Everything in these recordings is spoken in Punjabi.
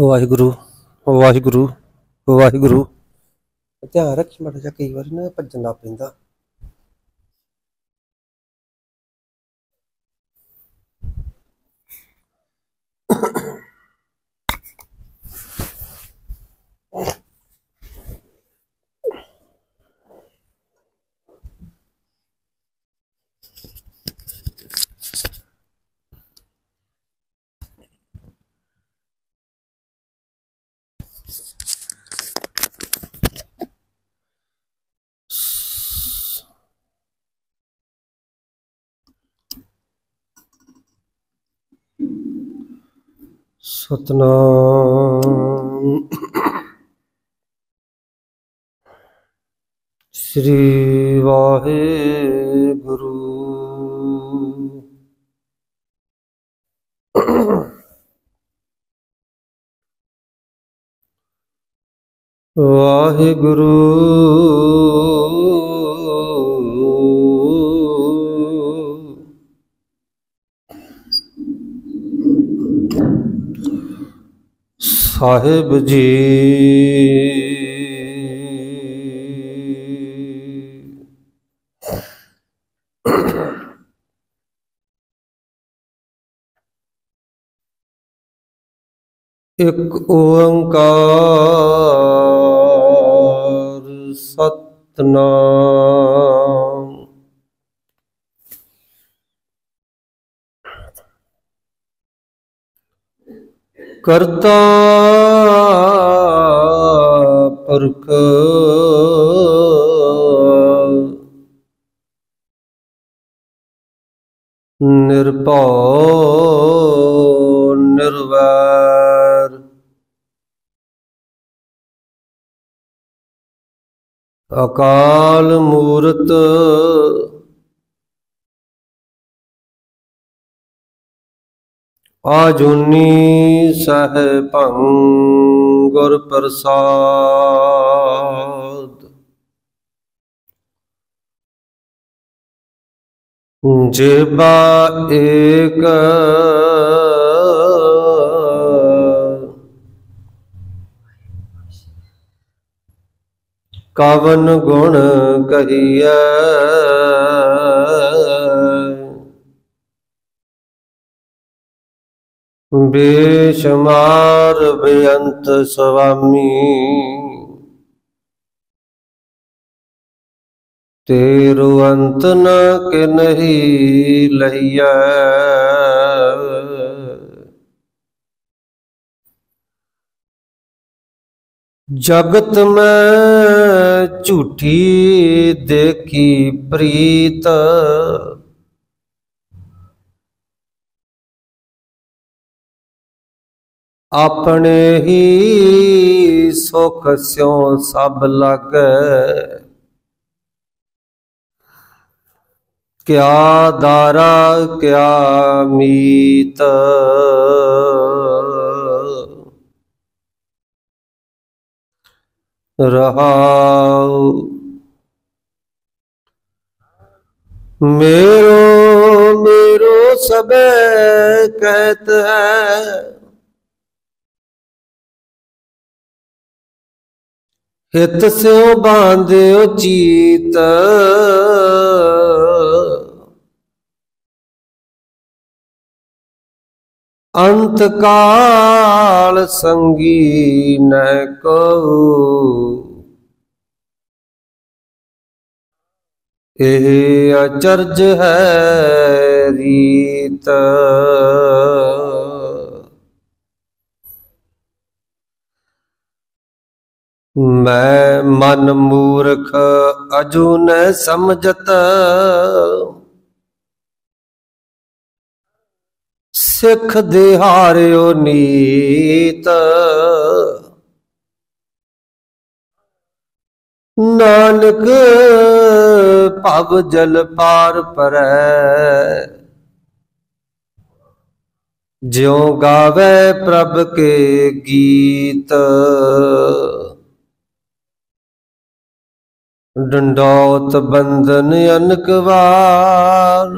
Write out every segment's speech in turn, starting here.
ਵਾਹਿਗੁਰੂ ਵਾਹਿਗੁਰੂ ਵਾਹਿਗੁਰੂ। ਧਿਆਨ ਰੱਖੀ ਮਾੜਾ ਜਿਹਾ ਕਈ ਵਾਰੀ ਨਾ ਭੱਜਣ ਲੱਗ ਪੈਂਦਾ। ਸਤਨਾਮ। ਸ੍ਰੀ ਵਾਹਿਗੁਰੂ। ਵਾਹਿਗੁਰੂ। ਸਾਹਿਬ ਜੀ। ਇੱਕ ਓੰਕਾਰ ਸਤਨਾਮ। ਕਰਤਾ ਪੁਰਖ। ਨਿਰਭਉ ਨਿਰਵੈਰ। ਅਕਾਲ ਮੂਰਤ ਆਜੂਨੀ ਸਹਿਭੰ ਗੁਰ ਪ੍ਰਸਾਦ। ਜੇਬਾ ਏਕ ਕਵਨ ਗੁਣ ਕਹੀਐ। ਬੇਸ਼ਮਾਰ ਬੇਅੰਤ ਸੁਆਮੀ। ਤੇਰੂ ਅੰਤ ਨ ਕਿ ਨਹੀਂ ਲਈਐ। ਜਗਤ ਮੈਂ ਝੂਠੀ ਦੇਖੀ ਪ੍ਰੀਤ। ਆਪਣੇ ਹੀ ਸੁਖ ਸਿਉ ਸਭ ਲਾਗੈ ਕਿਆ ਦਾਰਾ ਕਿਆ ਮੀਤ ਰਹਾਉ ਮੇਰੋ ਮੇਰੋ ਸਬੈ ਕਹਿਤ ਹੈ ਹਿਤ ਸਿਉ ਬਾਂਧਿਓ ਚੀਤ। ਅੰਤ ਕਾਲ ਸੰਗੀ ਨ ਕੋ ਇਹ ਅਚਰਜ ਹੈ ਰੀਤ। ਮੈਂ ਮਨ ਮੂਰਖ ਅਜੂ ਨ ਸਮਝਤ। ਸਿੱਖ ਦਿਹਾਰਿਓ ਨੀਤ। ਨਾਨਕ ਭਵ ਜਲ ਪਾਰ ਪਰੈ। ਜਿਉ ਗਾਵੇ ਪ੍ਰਭ ਕੇ ਗੀਤ। ਡੰਡੋਤ ਬੰਧਨ ਅਨਕ ਵਾਰ।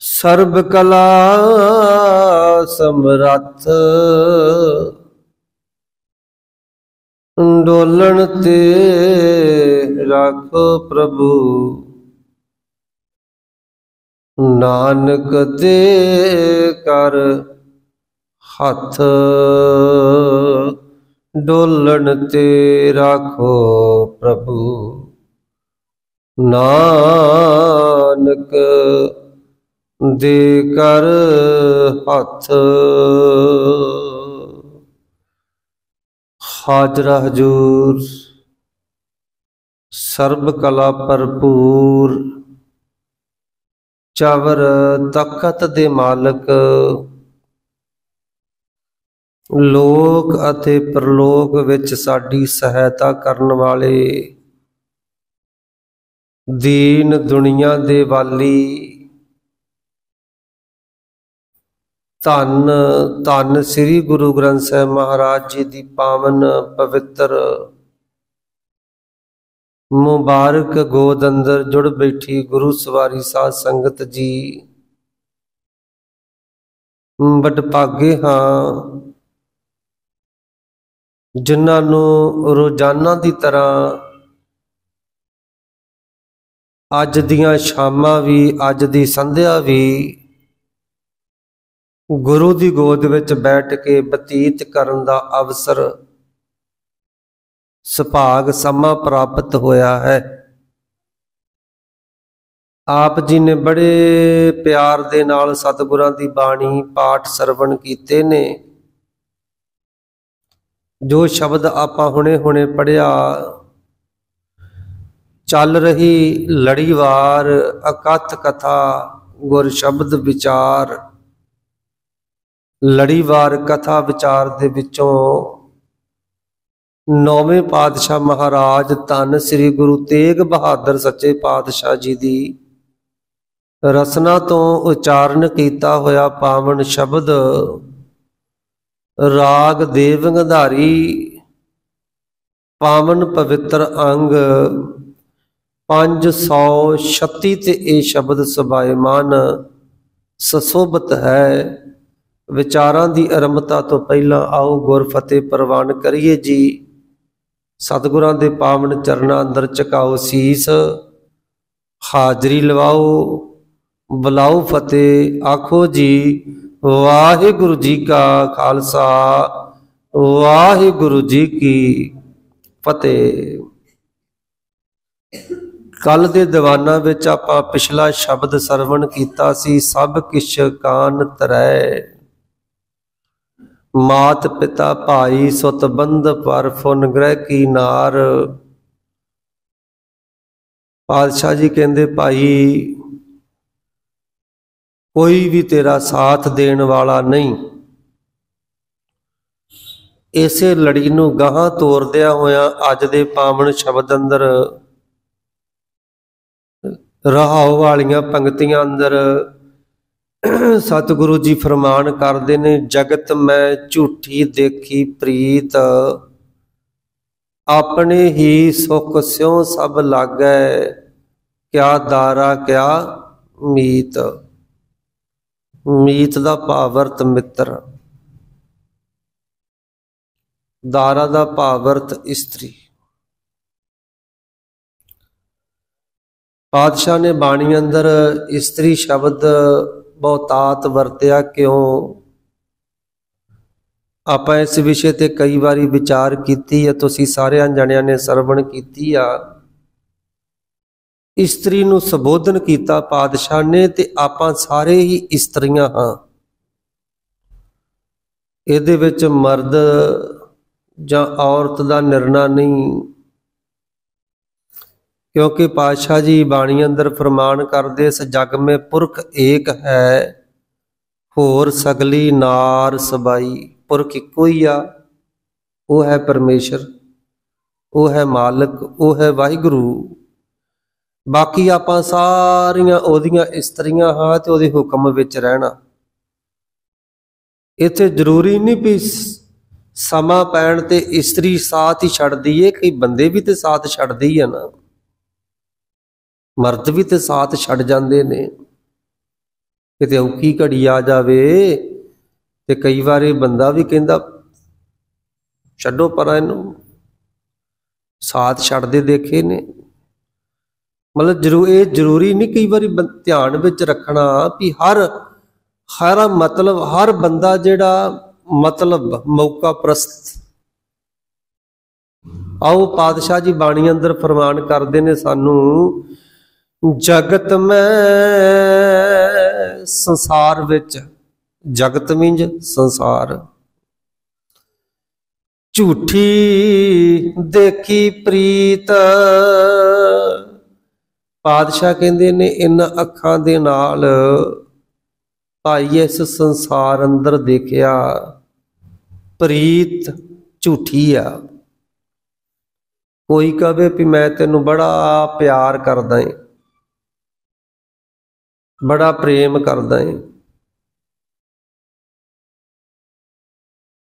ਸਰਬ ਕਲਾ ਸਮਰੱਥ। ਡੋਲਣ ਤੇ ਰੱਖ ਪ੍ਰਭੂ। ਨਾਨਕ ਦੇ ਕਰ ਹੱਥ। ਡੋਲਣ ਤੇ ਰਾਖੋ ਪ੍ਰਭੂ। ਨਾਨਕ ਦੇ ਕਰ ਹੱਥ। ਹਾਜ਼ਰਾ ਹਜੂਰ। ਸਰਬ ਕਲਾ ਭਰਪੂਰ। ਚਵਰ ਤਖਤ ਦੇ ਮਾਲਕ। ਲੋਕ ਅਤੇ ਪ੍ਰਲੋਕ ਵਿੱਚ ਸਾਡੀ ਸਹਾਇਤਾ ਕਰਨ ਵਾਲੇ। ਦੀਨ ਦੁਨੀਆ ਦੇ ਵਾਲੀ। ਧੰਨ ਧੰਨ ਸ੍ਰੀ ਗੁਰੂ ਗ੍ਰੰਥ ਸਾਹਿਬ ਮਹਾਰਾਜ ਜੀ ਦੀ ਪਾਵਨ ਪਵਿੱਤਰ ਮੁਬਾਰਕ ਗੋਦ ਅੰਦਰ ਜੁੜ ਬੈਠੀ ਗੁਰੂ ਸਵਾਰੀ ਸਾਧ ਸੰਗਤ ਜੀ। ਬਟ ਭਾਗੇ ਹਾਂ। ਜਿਨ੍ਹਾਂ ਨੂੰ ਰੋਜ਼ਾਨਾ ਦੀ ਤਰ੍ਹਾਂ ਅੱਜ ਦੀਆਂ ਸ਼ਾਮਾਂ ਵੀ, ਅੱਜ ਦੀ ਸੰਧਿਆ ਵੀ ਗੁਰੂ ਦੀ ਗੋਦ ਵਿੱਚ ਬੈਠ ਕੇ ਬਤੀਤ ਕਰਨ ਦਾ ਅਵਸਰ ਸੁਭਾਗ ਸਮਾਂ ਪ੍ਰਾਪਤ ਹੋਇਆ ਹੈ। ਆਪ ਜੀ ਨੇ ਬੜੇ ਪਿਆਰ ਦੇ ਨਾਲ ਸਤਿਗੁਰਾਂ ਦੀ ਬਾਣੀ ਪਾਠ ਸਰਵਣ ਕੀਤੇ ਨੇ। ਜੋ ਸ਼ਬਦ ਆਪਾਂ ਹੁਣੇ-ਹੁਣੇ ਪੜਿਆ ਚੱਲ ਰਹੀ ਲੜੀਵਾਰ ਅਕਥ ਕਥਾ ਗੁਰ ਸ਼ਬਦ ਵਿਚਾਰ। ਲੜੀਵਾਰ ਕਥਾ ਵਿਚਾਰ ਦੇ ਵਿੱਚੋਂ ਨੌਵੇਂ ਪਾਤਸ਼ਾਹ ਮਹਾਰਾਜ ਧੰਨ ਸ੍ਰੀ ਗੁਰੂ ਤੇਗ ਬਹਾਦਰ ਸੱਚੇ ਪਾਤਸ਼ਾਹ ਜੀ ਦੀ ਰਸਨਾ ਤੋਂ ਉਚਾਰਨ ਕੀਤਾ ਹੋਇਆ ਪਾਵਨ ਸ਼ਬਦ ਰਾਗ ਦੇਵ ਗੰਧਾਰੀ, ਪਾਵਨ ਪਵਿੱਤਰ ਅੰਗ 536 ਤੇ ਇਹ ਸ਼ਬਦ ਸਬਾਇਮਾਨ ਸਸੋਬਤ ਹੈ। ਵਿਚਾਰਾਂ ਦੀ ਅਰੰਭਤਾ ਤੋਂ ਪਹਿਲਾਂ ਆਓ ਗੁਰ ਫਤਿਹ ਪ੍ਰਵਾਨ ਕਰੀਏ ਜੀ। ਸਤਿਗੁਰਾਂ ਦੇ ਪਾਵਨ ਚਰਨਾਂ ਅੰਦਰ ਝਕਾਓ ਸੀਸ, ਹਾਜ਼ਰੀ ਲਵਾਓ। ਬੁਲਾਓ ਫਤਿਹ, ਆਖੋ ਜੀ ਵਾਹਿਗੁਰੂ ਜੀ ਕਾ ਖਾਲਸਾ, ਵਾਹਿਗੁਰੂ ਜੀ ਕੀ ਫਤਿਹ। ਕੱਲ ਦੇ ਦੀਵਾਨਾਂ ਵਿੱਚ ਆਪਾਂ ਪਿਛਲਾ ਸ਼ਬਦ ਸਰਵਣ ਕੀਤਾ ਸੀ, ਸਭ ਕਿਛ ਕਾਨ ਤਰੈ। ਮਾਤ ਪਿਤਾ ਭਾਈ ਸੁਤ ਬੰਧ ਪਰ ਫੁਨ ਗ੍ਰਹਿ ਕੀ ਨਾਰ। ਪਾਤਸ਼ਾਹ ਜੀ ਕਹਿੰਦੇ, ਭਾਈ ਕੋਈ ਵੀ ਤੇਰਾ ਸਾਥ ਦੇਣ ਵਾਲਾ ਨਹੀਂ। ਇਸੇ ਲੜੀ ਨੂੰ ਗਾਹਾਂ ਤੋਰਦਿਆਂ ਹੋਇਆਂ ਅੱਜ ਦੇ ਪਾਵਨ ਸ਼ਬਦ ਅੰਦਰ ਰਹਾਉ ਵਾਲੀਆਂ ਪੰਕਤੀਆਂ ਅੰਦਰ ਸਤਿਗੁਰੂ ਜੀ ਫਰਮਾਨ ਕਰਦੇ ਨੇ, ਜਗਤ ਮੈਂ ਝੂਠੀ ਦੇਖੀ ਪ੍ਰੀਤ, ਆਪਣੇ ਹੀ ਸੁਖ ਸਿਉ ਸਭ ਲਾਗੈ, ਕਿਆ ਦਾਰਾ ਕਿਆ ਮੀਤ। ਮੀਤ ਦਾ ਭਾਵਰਤ ਮਿੱਤਰ। ਦਾਰਾ ਦਾ ਭਾਵਰਤ ਇਸਤਰੀ। ਪਾਤਸ਼ਾਹ ਨੇ ਬਾਣੀ ਅੰਦਰ ਇਸਤਰੀ ਸ਼ਬਦ ਬਹੁਤਾਤ ਵਰਤਿਆ ਕਿਉਂ? ਆਪਾਂ ਇਸ ਵਿਸ਼ੇ ਤੇ ਕਈ ਵਾਰੀ ਵਿਚਾਰ ਕੀਤੀ ਹੈ, ਤੁਸੀਂ ਸਾਰਿਆਂ ਜਣਿਆਂ ਨੇ ਸਰਵਣ ਕੀਤੀ ਆ। ਇਸਤਰੀ ਨੂੰ ਸੰਬੋਧਨ ਕੀਤਾ, ਪਾਤਸ਼ਾਹ ਨੇ ਤੇ ਆਪਾਂ ਸਾਰੇ ਹੀ ਇਸਤਰੀਆਂ ਹਾਂ। ਇਹਦੇ ਵਿੱਚ ਮਰਦ ਜਾਂ ਔਰਤ ਦਾ ਨਿਰਣਾ ਨਹੀਂ। ਕਿਉਂਕਿ ਪਾਤਸ਼ਾਹ ਜੀ ਬਾਣੀ ਅੰਦਰ ਫਰਮਾਨ ਕਰਦੇ ਇਸ ਜਗ ਮੇ ਪੁਰਖ ਏਕ ਹੈ, ਹੋਰ ਸਗਲੀ ਨਾਰ ਸਬਾਈ। ਪੁਰਖ ਇੱਕੋ ਹੀ ਆ, ਉਹ ਹੈ ਪਰਮੇਸ਼ਰ, ਉਹ ਹੈ ਮਾਲਕ, ਉਹ ਹੈ ਵਾਹਿਗੁਰੂ। ਬਾਕੀ ਆਪਾਂ ਸਾਰੀਆਂ ਉਹਦੀਆਂ ਇਸਤਰੀਆਂ ਹਾਂ ਤੇ ਉਹਦੇ ਹੁਕਮ ਵਿੱਚ ਰਹਿਣਾ। ਇੱਥੇ ਜ਼ਰੂਰੀ ਨਹੀਂ ਵੀ ਸਮਾਂ ਪੈਣ ਤੇ ਇਸਤਰੀ ਸਾਥ ਹੀ ਛੱਡਦੀ ਏ, ਕਈ ਬੰਦੇ ਵੀ ਤੇ ਸਾਥ ਛੱਡਦੇ ਹੀ ਆ ਨਾ। ਮਰਦ ਵੀ ਤੇ ਸਾਥ ਛੱਡ ਜਾਂਦੇ ਨੇ। ਕਿਤੇ ਔਕੀ ਘੜੀ ਆ ਜਾਵੇ ਤੇ ਕਈ ਵਾਰੀ ਬੰਦਾ ਵੀ ਕਹਿੰਦਾ, ਛੱਡੋ ਪਰਾਂ ਇਹਨੂੰ। ਸਾਥ ਛੱਡਦੇ ਦੇਖੇ ਨੇ। ਮਤਲਬ ਜਰੂ, ਇਹ ਜ਼ਰੂਰੀ ਨਹੀਂ ਕਈ ਵਾਰੀ ਧਿਆਨ ਵਿੱਚ ਰੱਖਣਾ ਵੀ ਹਰ ਹਰ ਮਤਲਬ, ਹਰ ਬੰਦਾ ਜਿਹੜਾ ਮਤਲਬ ਮੌਕਾ ਪ੍ਰਸਤ ਆਓ ਪਾਤਸ਼ਾਹ ਜੀ ਬਾਣੀ ਅੰਦਰ ਫਰਮਾਨ ਕਰਦੇ ਨੇ ਸਾਨੂੰ, ਜਗਤ ਮੈਂ ਸੰਸਾਰ ਵਿੱਚ, ਜਗਤ ਮਿੰਜ ਸੰਸਾਰ। ਝੂਠੀ ਦੇਖੀ ਪ੍ਰੀਤ ਪਾਤਸ਼ਾਹ ਕਹਿੰਦੇ ਨੇ ਇਹਨਾਂ ਅੱਖਾਂ ਦੇ ਨਾਲ ਭਾਈ ਇਸ ਸੰਸਾਰ ਅੰਦਰ ਦੇਖਿਆ, ਪ੍ਰੀਤ ਝੂਠੀ ਆ। ਕੋਈ ਕਹੇ ਵੀ ਮੈਂ ਤੈਨੂੰ ਬੜਾ ਪਿਆਰ ਕਰਦਾ ਏ, ਬੜਾ ਪ੍ਰੇਮ ਕਰਦਾ ਏ।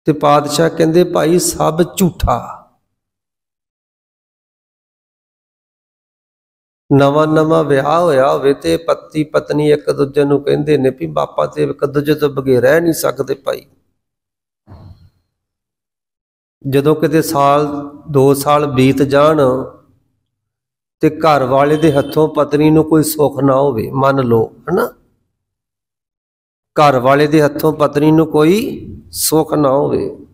ਤੇ ਪਾਤਸ਼ਾਹ ਕਹਿੰਦੇ, ਭਾਈ ਸਭ ਝੂਠਾ। ਨਵਾਂ ਨਵਾਂ ਵਿਆਹ ਹੋਇਆ ਹੋਵੇ ਤੇ ਪਤੀ ਪਤਨੀ ਇੱਕ ਦੂਜੇ ਨੂੰ ਕਹਿੰਦੇ ਨੇ ਵੀ ਬਾਪਾ ਤੇ ਇੱਕ ਦੂਜੇ ਤੋਂ ਬਗੈਰ ਰਹਿ ਨਹੀਂ ਸਕਦੇ ਭਾਈ। ਜਦੋਂ ਕਿਤੇ ਸਾਲ 2 ਸਾਲ ਬੀਤ ਜਾਣ ਤੇ ਘਰ ਵਾਲੇ ਦੇ ਹੱਥੋਂ ਪਤਨੀ ਨੂੰ ਕੋਈ ਸੁੱਖ ਨਾ ਹੋਵੇ, ਮੰਨ ਲਓ, ਹਨਾ? ਘਰ ਵਾਲੇ ਦੇ ਹੱਥੋਂ ਪਤਨੀ ਨੂੰ ਕੋਈ ਸੁੱਖ ਨਾ ਹੋਵੇ।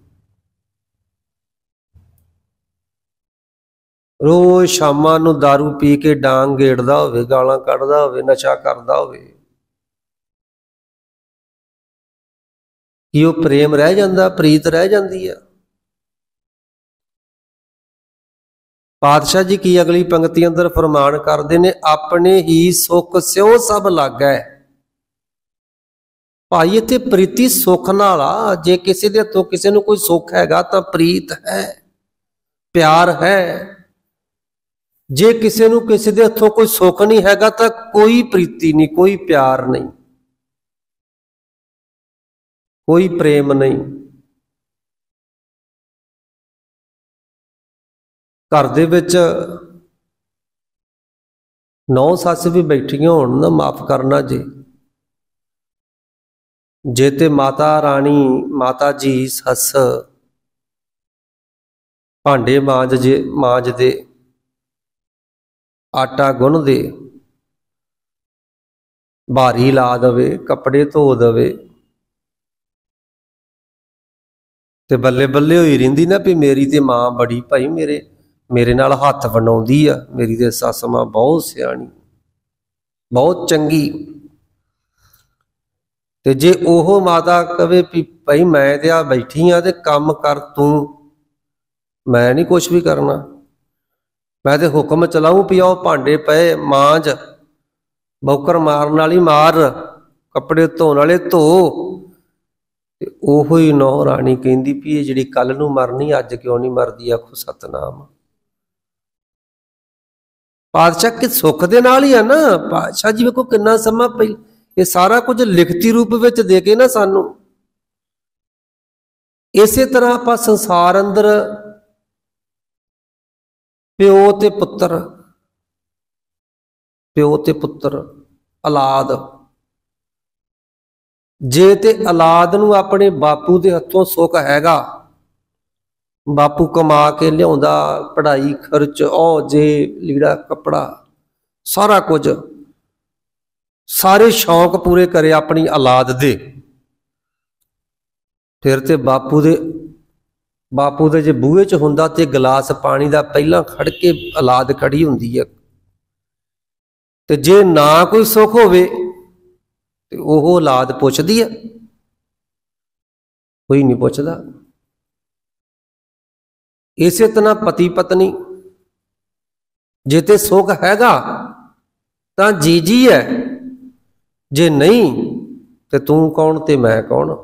ਰੋਜ਼ ਸ਼ਾਮਾਂ ਨੂੰ दारू ਪੀ ਕੇ ਡਾਂਗ ਗੇੜਦਾ ਹੋਵੇ, ਗਾਲਾਂ ਕੱਢਦਾ ਹੋਵੇ, ਨਸ਼ਾ ਕਰਦਾ ਹੋਵੇ। ਕੀ ਉਹ ਪ੍ਰੇਮ ਰਹਿ ਜਾਂਦਾ, ਪ੍ਰੀਤ ਰਹਿ ਜਾਂਦੀ ਆ? ਪਾਤਸ਼ਾਹ ਜੀ ਕੀ ਅਗਲੀ ਪੰਕਤੀ ਅੰਦਰ ਫਰਮਾਨ ਕਰਦੇ ਨੇ, ਆਪਣੇ ਹੀ ਸੁੱਖ ਸਿਉ ਸਭ ਲਾਗੈ। ਭਾਈ, ਇੱਥੇ ਪ੍ਰੀਤੀ ਸੁੱਖ ਨਾਲ ਆ। ਜੇ ਕਿਸੇ ਦੇ ਹੱਥੋਂ ਕਿਸੇ ਨੂੰ ਕੋਈ ਸੁੱਖ ਹੈਗਾ ਤਾਂ ਪ੍ਰੀਤ ਹੈ, ਪਿਆਰ ਹੈ। ਜੇ ਕਿਸੇ ਨੂੰ ਕਿਸੇ ਦੇ ਹੱਥੋਂ ਕੋਈ ਸੁੱਖ ਨਹੀਂ ਹੈਗਾ ਤਾਂ ਕੋਈ ਪ੍ਰੀਤੀ ਨਹੀਂ, ਕੋਈ ਪਿਆਰ ਨਹੀਂ। ਕੋਈ ਪ੍ਰੇਮ ਨਹੀਂ। ਘਰ ਦੇ ਵਿੱਚ ਨੌ ਸੱਸ ਵੀ ਬੈਠੀਆਂ ਹੋਣ ਨਾ, ਮਾਫ ਕਰਨਾ ਜੀ। ਜੇ ਤੇ ਮਾਤਾ ਰਾਣੀ, ਮਾਤਾ ਜੀ, ਸੱਸ, ਭਾਂਡੇ ਮਾਂਜ ਜੇ ਮਾਂਜ ਦੇ ਆਟਾ ਗੁੰਨ ਦੇ। ਭਾਰੀ ਲਾ ਦਵੇ, ਕੱਪੜੇ ਧੋ ਦਵੇ। ਤੇ ਬੱਲੇ ਬੱਲੇ ਹੋਈ ਰਹਿੰਦੀ ਨਾ ਵੀ ਮੇਰੀ ਤੇ ਮਾਂ ਬੜੀ ਭਾਈ ਮੇਰੇ ਮੇਰੇ ਨਾਲ ਹੱਥ ਬਣਾਉਂਦੀ ਆ। ਮੇਰੀ ਤੇ ਸੱਸ ਮਾਂ ਬਹੁਤ ਸਿਆਣੀ, ਬਹੁਤ ਚੰਗੀ। ਤੇ ਜੇ ਉਹ ਮਾਤਾ ਕਵੇ ਵੀ ਭਾਈ ਮੈਂ ਤੇ ਆ ਬੈਠੀ ਆ ਤੇ ਕੰਮ ਕਰ ਤੂੰ, ਮੈਂ ਨਹੀਂ ਕੁਝ ਵੀ ਕਰਨਾ। ਮੈਂ ਤੇ ਹੁਕਮ ਚਲਾਉਂ ਪਿਓ ਭਾਂਡੇ ਪਏ, ਮਾਂਜ, ਬੌਕਰ ਮਾਰਨ ਵਾਲੀ ਮਾਰ, ਕੱਪੜੇ ਧੋਣ ਵਾਲੇ ਧੋ। ਤੇ ਉਹੋ ਹੀ ਨੌ ਰਾਣੀ ਕਹਿੰਦੀ ਵੀ ਇਹ ਜਿਹੜੀ ਕੱਲ ਨੂੰ ਮਰਨੀ, ਅੱਜ ਕਿਉਂ ਨਹੀਂ ਮਰਦੀ, ਆਖੋ ਸਤਨਾਮ। ਪਾਤਸ਼ਾਹ ਕਿ ਸੁੱਖ ਦੇ ਨਾਲ ਹੀ ਆ ਨਾ? ਪਾਤਸ਼ਾਹ ਜੀ ਵੇਖੋ ਕਿੰਨਾ ਸਮਾਂ ਪਹਿਲਾਂ ਇਹ ਸਾਰਾ ਕੁਝ ਲਿਖਤੀ ਰੂਪ ਵਿੱਚ ਦੇ ਕੇ ਨਾ ਸਾਨੂੰ। ਇਸੇ ਤਰ੍ਹਾਂ ਆਪਾਂ ਸੰਸਾਰ ਅੰਦਰ ਪਿਓ ਤੇ ਪੁੱਤਰ, ਪਿਓ ਤੇ ਪੁੱਤਰ, ਔਲਾਦ। ਜੇ ਤੇ ਔਲਾਦ ਨੂੰ ਆਪਣੇ ਬਾਪੂ ਦੇ ਹੱਥੋਂ ਸੁੱਖ ਹੈਗਾ, ਬਾਪੂ ਕਮਾ ਕੇ ਲਿਆਉਂਦਾ, ਪੜ੍ਹਾਈ, ਖਰਚ ਉਹ ਜੇ ਲੀੜਾ, ਕੱਪੜਾ, ਸਾਰਾ ਕੁਝ, ਸਾਰੇ ਸ਼ੌਂਕ ਪੂਰੇ ਕਰੇ ਆਪਣੀ ਔਲਾਦ ਦੇ। ਫਿਰ ਤੇ ਬਾਪੂ ਦੇ ਬਾਪੂ ਦੇ ਜੇ ਬੂਹੇ 'ਚ ਹੁੰਦਾ ਤੇ ਗਲਾਸ ਪਾਣੀ ਦਾ ਪਹਿਲਾਂ ਖੜ ਕੇ ਔਲਾਦ ਖੜੀ ਹੁੰਦੀ ਹੈ ਤੇ ਜੇ ਨਾ ਕੋਈ ਸੁੱਖ ਹੋਵੇ, ਤੇ ਉਹ ਔਲਾਦ ਪੁੱਛਦੀ ਹੈ ਕੋਈ ਨਹੀਂ ਪੁੱਛਦਾ। ਇਸੇ ਤਰ੍ਹਾਂ ਪਤੀ ਪਤਨੀ, ਜੇ ਤੇ ਸੁੱਖ ਹੈਗਾ, ਤਾਂ ਜੀ ਜੀ ਹੈ ਜੇ ਨਹੀਂ, ਤੇ ਤੂੰ ਕੌਣ ਤੇ ਮੈਂ ਕੌਣ?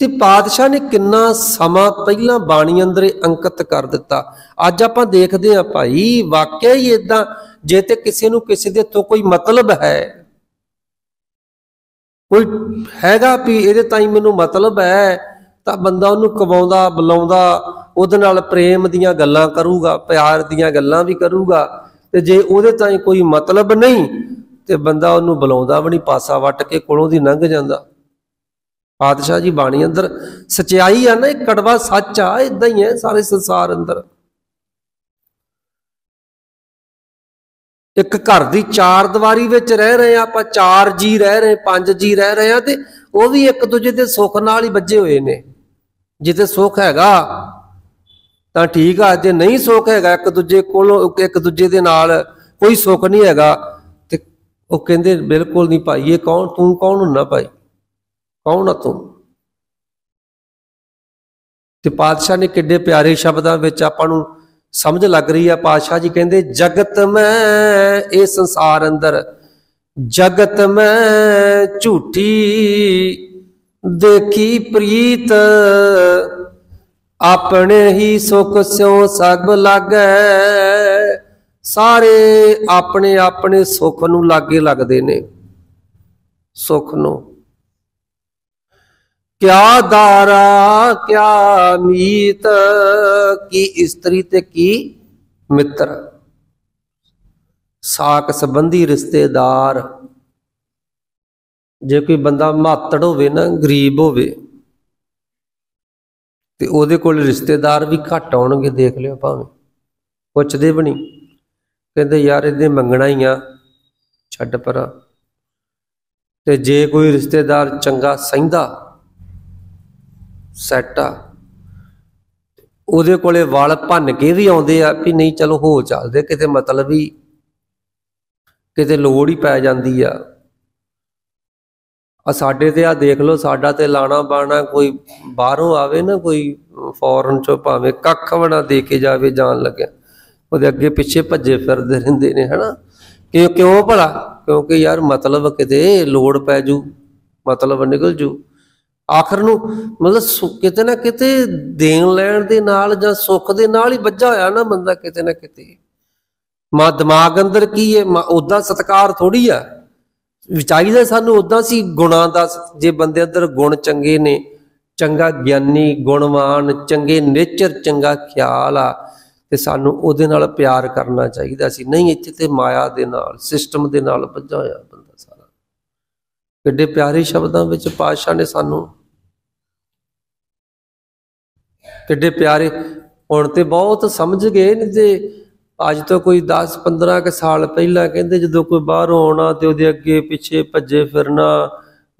ਤੇ ਪਾਤਸ਼ਾਹ ਨੇ ਕਿੰਨਾ ਸਮਾਂ ਪਹਿਲਾਂ ਬਾਣੀ ਅੰਦਰ ਅੰਕਿਤ ਕਰ ਦਿੱਤਾ। ਅੱਜ ਆਪਾਂ ਦੇਖਦੇ ਹਾਂ ਭਾਈ, ਵਾਕਿਆ ਹੀ ਇਦਾਂ ਜੇ ਤੇ ਕਿਸੇ ਨੂੰ ਕਿਸੇ ਦੇ ਤੋਂ ਕੋਈ ਮਤਲਬ ਹੈ। ਕੋਈ ਹੈਗਾ ਵੀ ਇਹਦੇ ਤਾਈ ਮੈਨੂੰ ਮਤਲਬ ਹੈ, ਤਾਂ ਬੰਦਾ ਉਹਨੂੰ ਕਵਾਉਂਦਾ, ਬੁਲਾਉਂਦਾ, ਉਹਦੇ ਨਾਲ ਪ੍ਰੇਮ ਦੀਆਂ ਗੱਲਾਂ ਕਰੂਗਾ, ਪਿਆਰ ਦੀਆਂ ਗੱਲਾਂ ਵੀ ਕਰੂਗਾ, ਤੇ ਜੇ ਉਹਦੇ ਤਾਈ ਕੋਈ ਮਤਲਬ ਨਹੀਂ, ਤੇ ਬੰਦਾ ਉਹਨੂੰ ਬੁਲਾਉਂਦਾ ਵੀ ਨਹੀਂ, ਪਾਸਾ ਵੱਟ ਕੇ ਕੋਲੋਂ ਦੀ ਲੰਘ ਜਾਂਦਾ। ਪਾਤਸ਼ਾਹ ਜੀ ਬਾਣੀ ਅੰਦਰ ਸਚਾਈ ਆ ਨਾ, ਇਹ ਕੜਵਾ ਸੱਚ ਆ ਇਦਾਂ ਹੀ ਹੈ ਸਾਰੇ ਸੰਸਾਰ ਅੰਦਰ। ਇੱਕ ਘਰ ਦੀ ਚਾਰ ਦੀਵਾਰੀ ਵਿੱਚ ਰਹਿ ਰਹੇ ਆ ਆਪਾਂ ਚਾਰ ਜੀ ਰਹਿ ਰਹੇ, ਪੰਜ ਜੀ ਰਹਿ ਰਹੇ ਆ ਤੇ ਉਹ ਵੀ ਇੱਕ ਦੂਜੇ ਦੇ ਸੁੱਖ ਨਾਲ ਹੀ ਵੱਜੇ ਹੋਏ ਨੇ। ਜਿੱਥੇ ਸੁੱਖ ਹੈਗਾ, ਤਾਂ ਠੀਕ ਆ, ਜੇ ਨਹੀਂ ਸੁੱਖ ਹੈਗਾ, ਇੱਕ ਦੂਜੇ ਕੋਲੋਂ, ਇੱਕ ਦੂਜੇ ਦੇ ਨਾਲ ਕੋਈ ਸੁੱਖ ਨਹੀਂ ਹੈਗਾ, ਤੇ ਉਹ ਕਹਿੰਦੇ ਬਿਲਕੁਲ ਨਹੀਂ ਭਾਈ, ਇਹ ਕੌਣ, ਤੂੰ ਕੌਣ ਹੁੰਨਾ ਭਾਈ? ਕੌਣ ਆ ਤੂੰ? ਤੇ ਪਾਤਸ਼ਾਹ ਨੇ ਕਿੱਡੇ ਪਿਆਰੇ ਸ਼ਬਦਾਂ ਵਿੱਚ ਆਪਾਂ ਨੂੰ ਸਮਝ ਲੱਗ ਰਹੀ ਆ। ਪਾਤਸ਼ਾਹ ਜੀ ਕਹਿੰਦੇ, ਜਗਤ ਮੈਂ ਇਹ ਸੰਸਾਰ ਅੰਦਰ, ਜਗਤ ਮੈਂ ਝੂਠੀ ਦੇਖੀ ਪ੍ਰੀਤ। ਆਪਣੇ ਹੀ ਸੁਖ ਸਿਉ ਸਭ ਲਾਗੈ। ਸਾਰੇ ਆਪਣੇ ਆਪਣੇ ਸੁਖ ਨੂੰ ਲਾਗੇ ਲੱਗਦੇ ਨੇ। ਸੁਖ ਨੂੰ ਕਿਆ ਦਾਰਾ, ਕਿਆ ਮੀਤ, ਕੀ ਇਸਤਰੀ ਤੇ ਕੀ ਮਿੱਤਰ? ਸਾਕ ਸੰਬੰਧੀ ਰਿਸ਼ਤੇਦਾਰ। ਜੇ ਕੋਈ ਬੰਦਾ ਮਾਤੜ ਹੋਵੇ ਨਾ, ਗਰੀਬ ਹੋਵੇ, ਤੇ ਉਹਦੇ ਕੋਲ ਰਿਸ਼ਤੇਦਾਰ ਵੀ ਘੱਟ ਆਉਣਗੇ, ਦੇਖ ਲਿਓ ਭਾਵੇਂ। ਪੁੱਛਦੇ ਵੀ ਨਹੀਂ। ਕਹਿੰਦੇ, ਯਾਰ ਇਹਦੇ ਮੰਗਣਾ ਹੀ ਆ। ਛੱਡ ਪਰਾ। ਤੇ ਜੇ ਕੋਈ ਰਿਸ਼ਤੇਦਾਰ ਚੰਗਾ ਸਹਿੰਦਾ ਸੈੱਟ ਆ। ਉਹਦੇ ਕੋਲੇ ਵਲ ਭੰਨ ਕੇ ਵੀ ਆਉਂਦੇ ਆ ਵੀ ਨਹੀਂ, ਚਲੋ ਹੋ ਚੱਲਦੇ ਕਿਤੇ ਮਤਲਬ ਹੀ ਕਿਤੇ ਲੋੜ ਹੀ ਪੈ ਜਾਂਦੀ ਆ। ਆ ਸਾਡੇ ਤੇ ਆ ਦੇਖ ਲਓ, ਸਾਡਾ ਤੇ ਲਾਣਾ ਬਾਣਾ ਕੋਈ ਬਾਹਰੋਂ ਆਵੇ ਨਾ, ਕੋਈ ਫੋਰਨ ਚੋਂ ਭਾਵੇਂ ਕੱਖ ਬਣਾ ਦੇ ਕੇ ਜਾਵੇ, ਜਾਣ ਲੱਗਿਆ। ਉਹਦੇ ਅੱਗੇ ਪਿੱਛੇ ਭੱਜੇ ਫਿਰਦੇ ਰਹਿੰਦੇ ਨੇ, ਹਨਾ। ਕਿ ਕਿਉਂ ਭਲਾ? ਕਿਉਂਕਿ ਯਾਰ ਮਤਲਬ ਕਿਤੇ ਲੋੜ ਪੈ ਜੂ, ਮਤਲਬ ਨਿਕਲ ਜੂ। ਆਖਰ ਨੂੰ ਮਤਲਬ ਕਿਤੇ ਨਾ ਕਿਤੇ ਦੇਣ ਲੈਣ ਦੇ ਨਾਲ ਜਾਂ ਸੁੱਖ ਦੇ ਨਾਲ ਹੀ ਵੱਜਾ ਹੋਇਆ ਨਾ ਬੰਦਾ ਕਿਤੇ ਨਾ ਕਿਤੇ। ਮਾ ਦਿਮਾਗ ਅੰਦਰ ਕੀ ਹੈ? ਉਦਾਂ ਸਤਕਾਰ ਥੋੜੀ ਆ। ਚਾਹੀਦਾ ਸਾਨੂੰ ਉਦਾਂ ਸੀ ਗੁਣਾਂ ਦਾ ਜੇ ਬੰਦੇ ਅੰਦਰ ਗੁਣ ਚੰਗੇ ਨੇ, ਚੰਗਾ ਗਿਆਨੀ, ਗੁਣਵਾਨ, ਚੰਗੇ ਨੇਚਰ, ਚੰਗਾ ਖਿਆਲ ਆ, ਤੇ ਸਾਨੂੰ ਉਹਦੇ ਨਾਲ ਪਿਆਰ ਕਰਨਾ ਚਾਹੀਦਾ ਸੀ। ਨਹੀਂ, ਇੱਥੇ ਤੇ ਮਾਇਆ ਦੇ ਨਾਲ, ਸਿਸਟਮ ਦੇ ਨਾਲ ਵੱਜਾ ਹੋਇਆ ਬੰਦਾ। ਕਿੱਡੇ ਪਿਆਰੇ ਸ਼ਬਦਾਂ ਵਿੱਚ ਪਾਤਸ਼ਾਹ ਨੇ ਸਾਨੂੰ ਕਿੱਡੇ ਪਿਆਰੇ, ਹੁਣ ਤੇ ਬਹੁਤ ਸਮਝ ਗਏ ਨੇ ਤੇ ਅੱਜ ਤੋਂ ਕੋਈ 10 15 ਕ ਸਾਲ ਪਹਿਲਾਂ ਕਹਿੰਦੇ ਜਦੋਂ ਕੋਈ ਬਾਹਰੋਂ ਆਉਣਾ ਤੇ ਉਹਦੇ ਅੱਗੇ ਪਿੱਛੇ ਭੱਜੇ ਫਿਰਨਾ,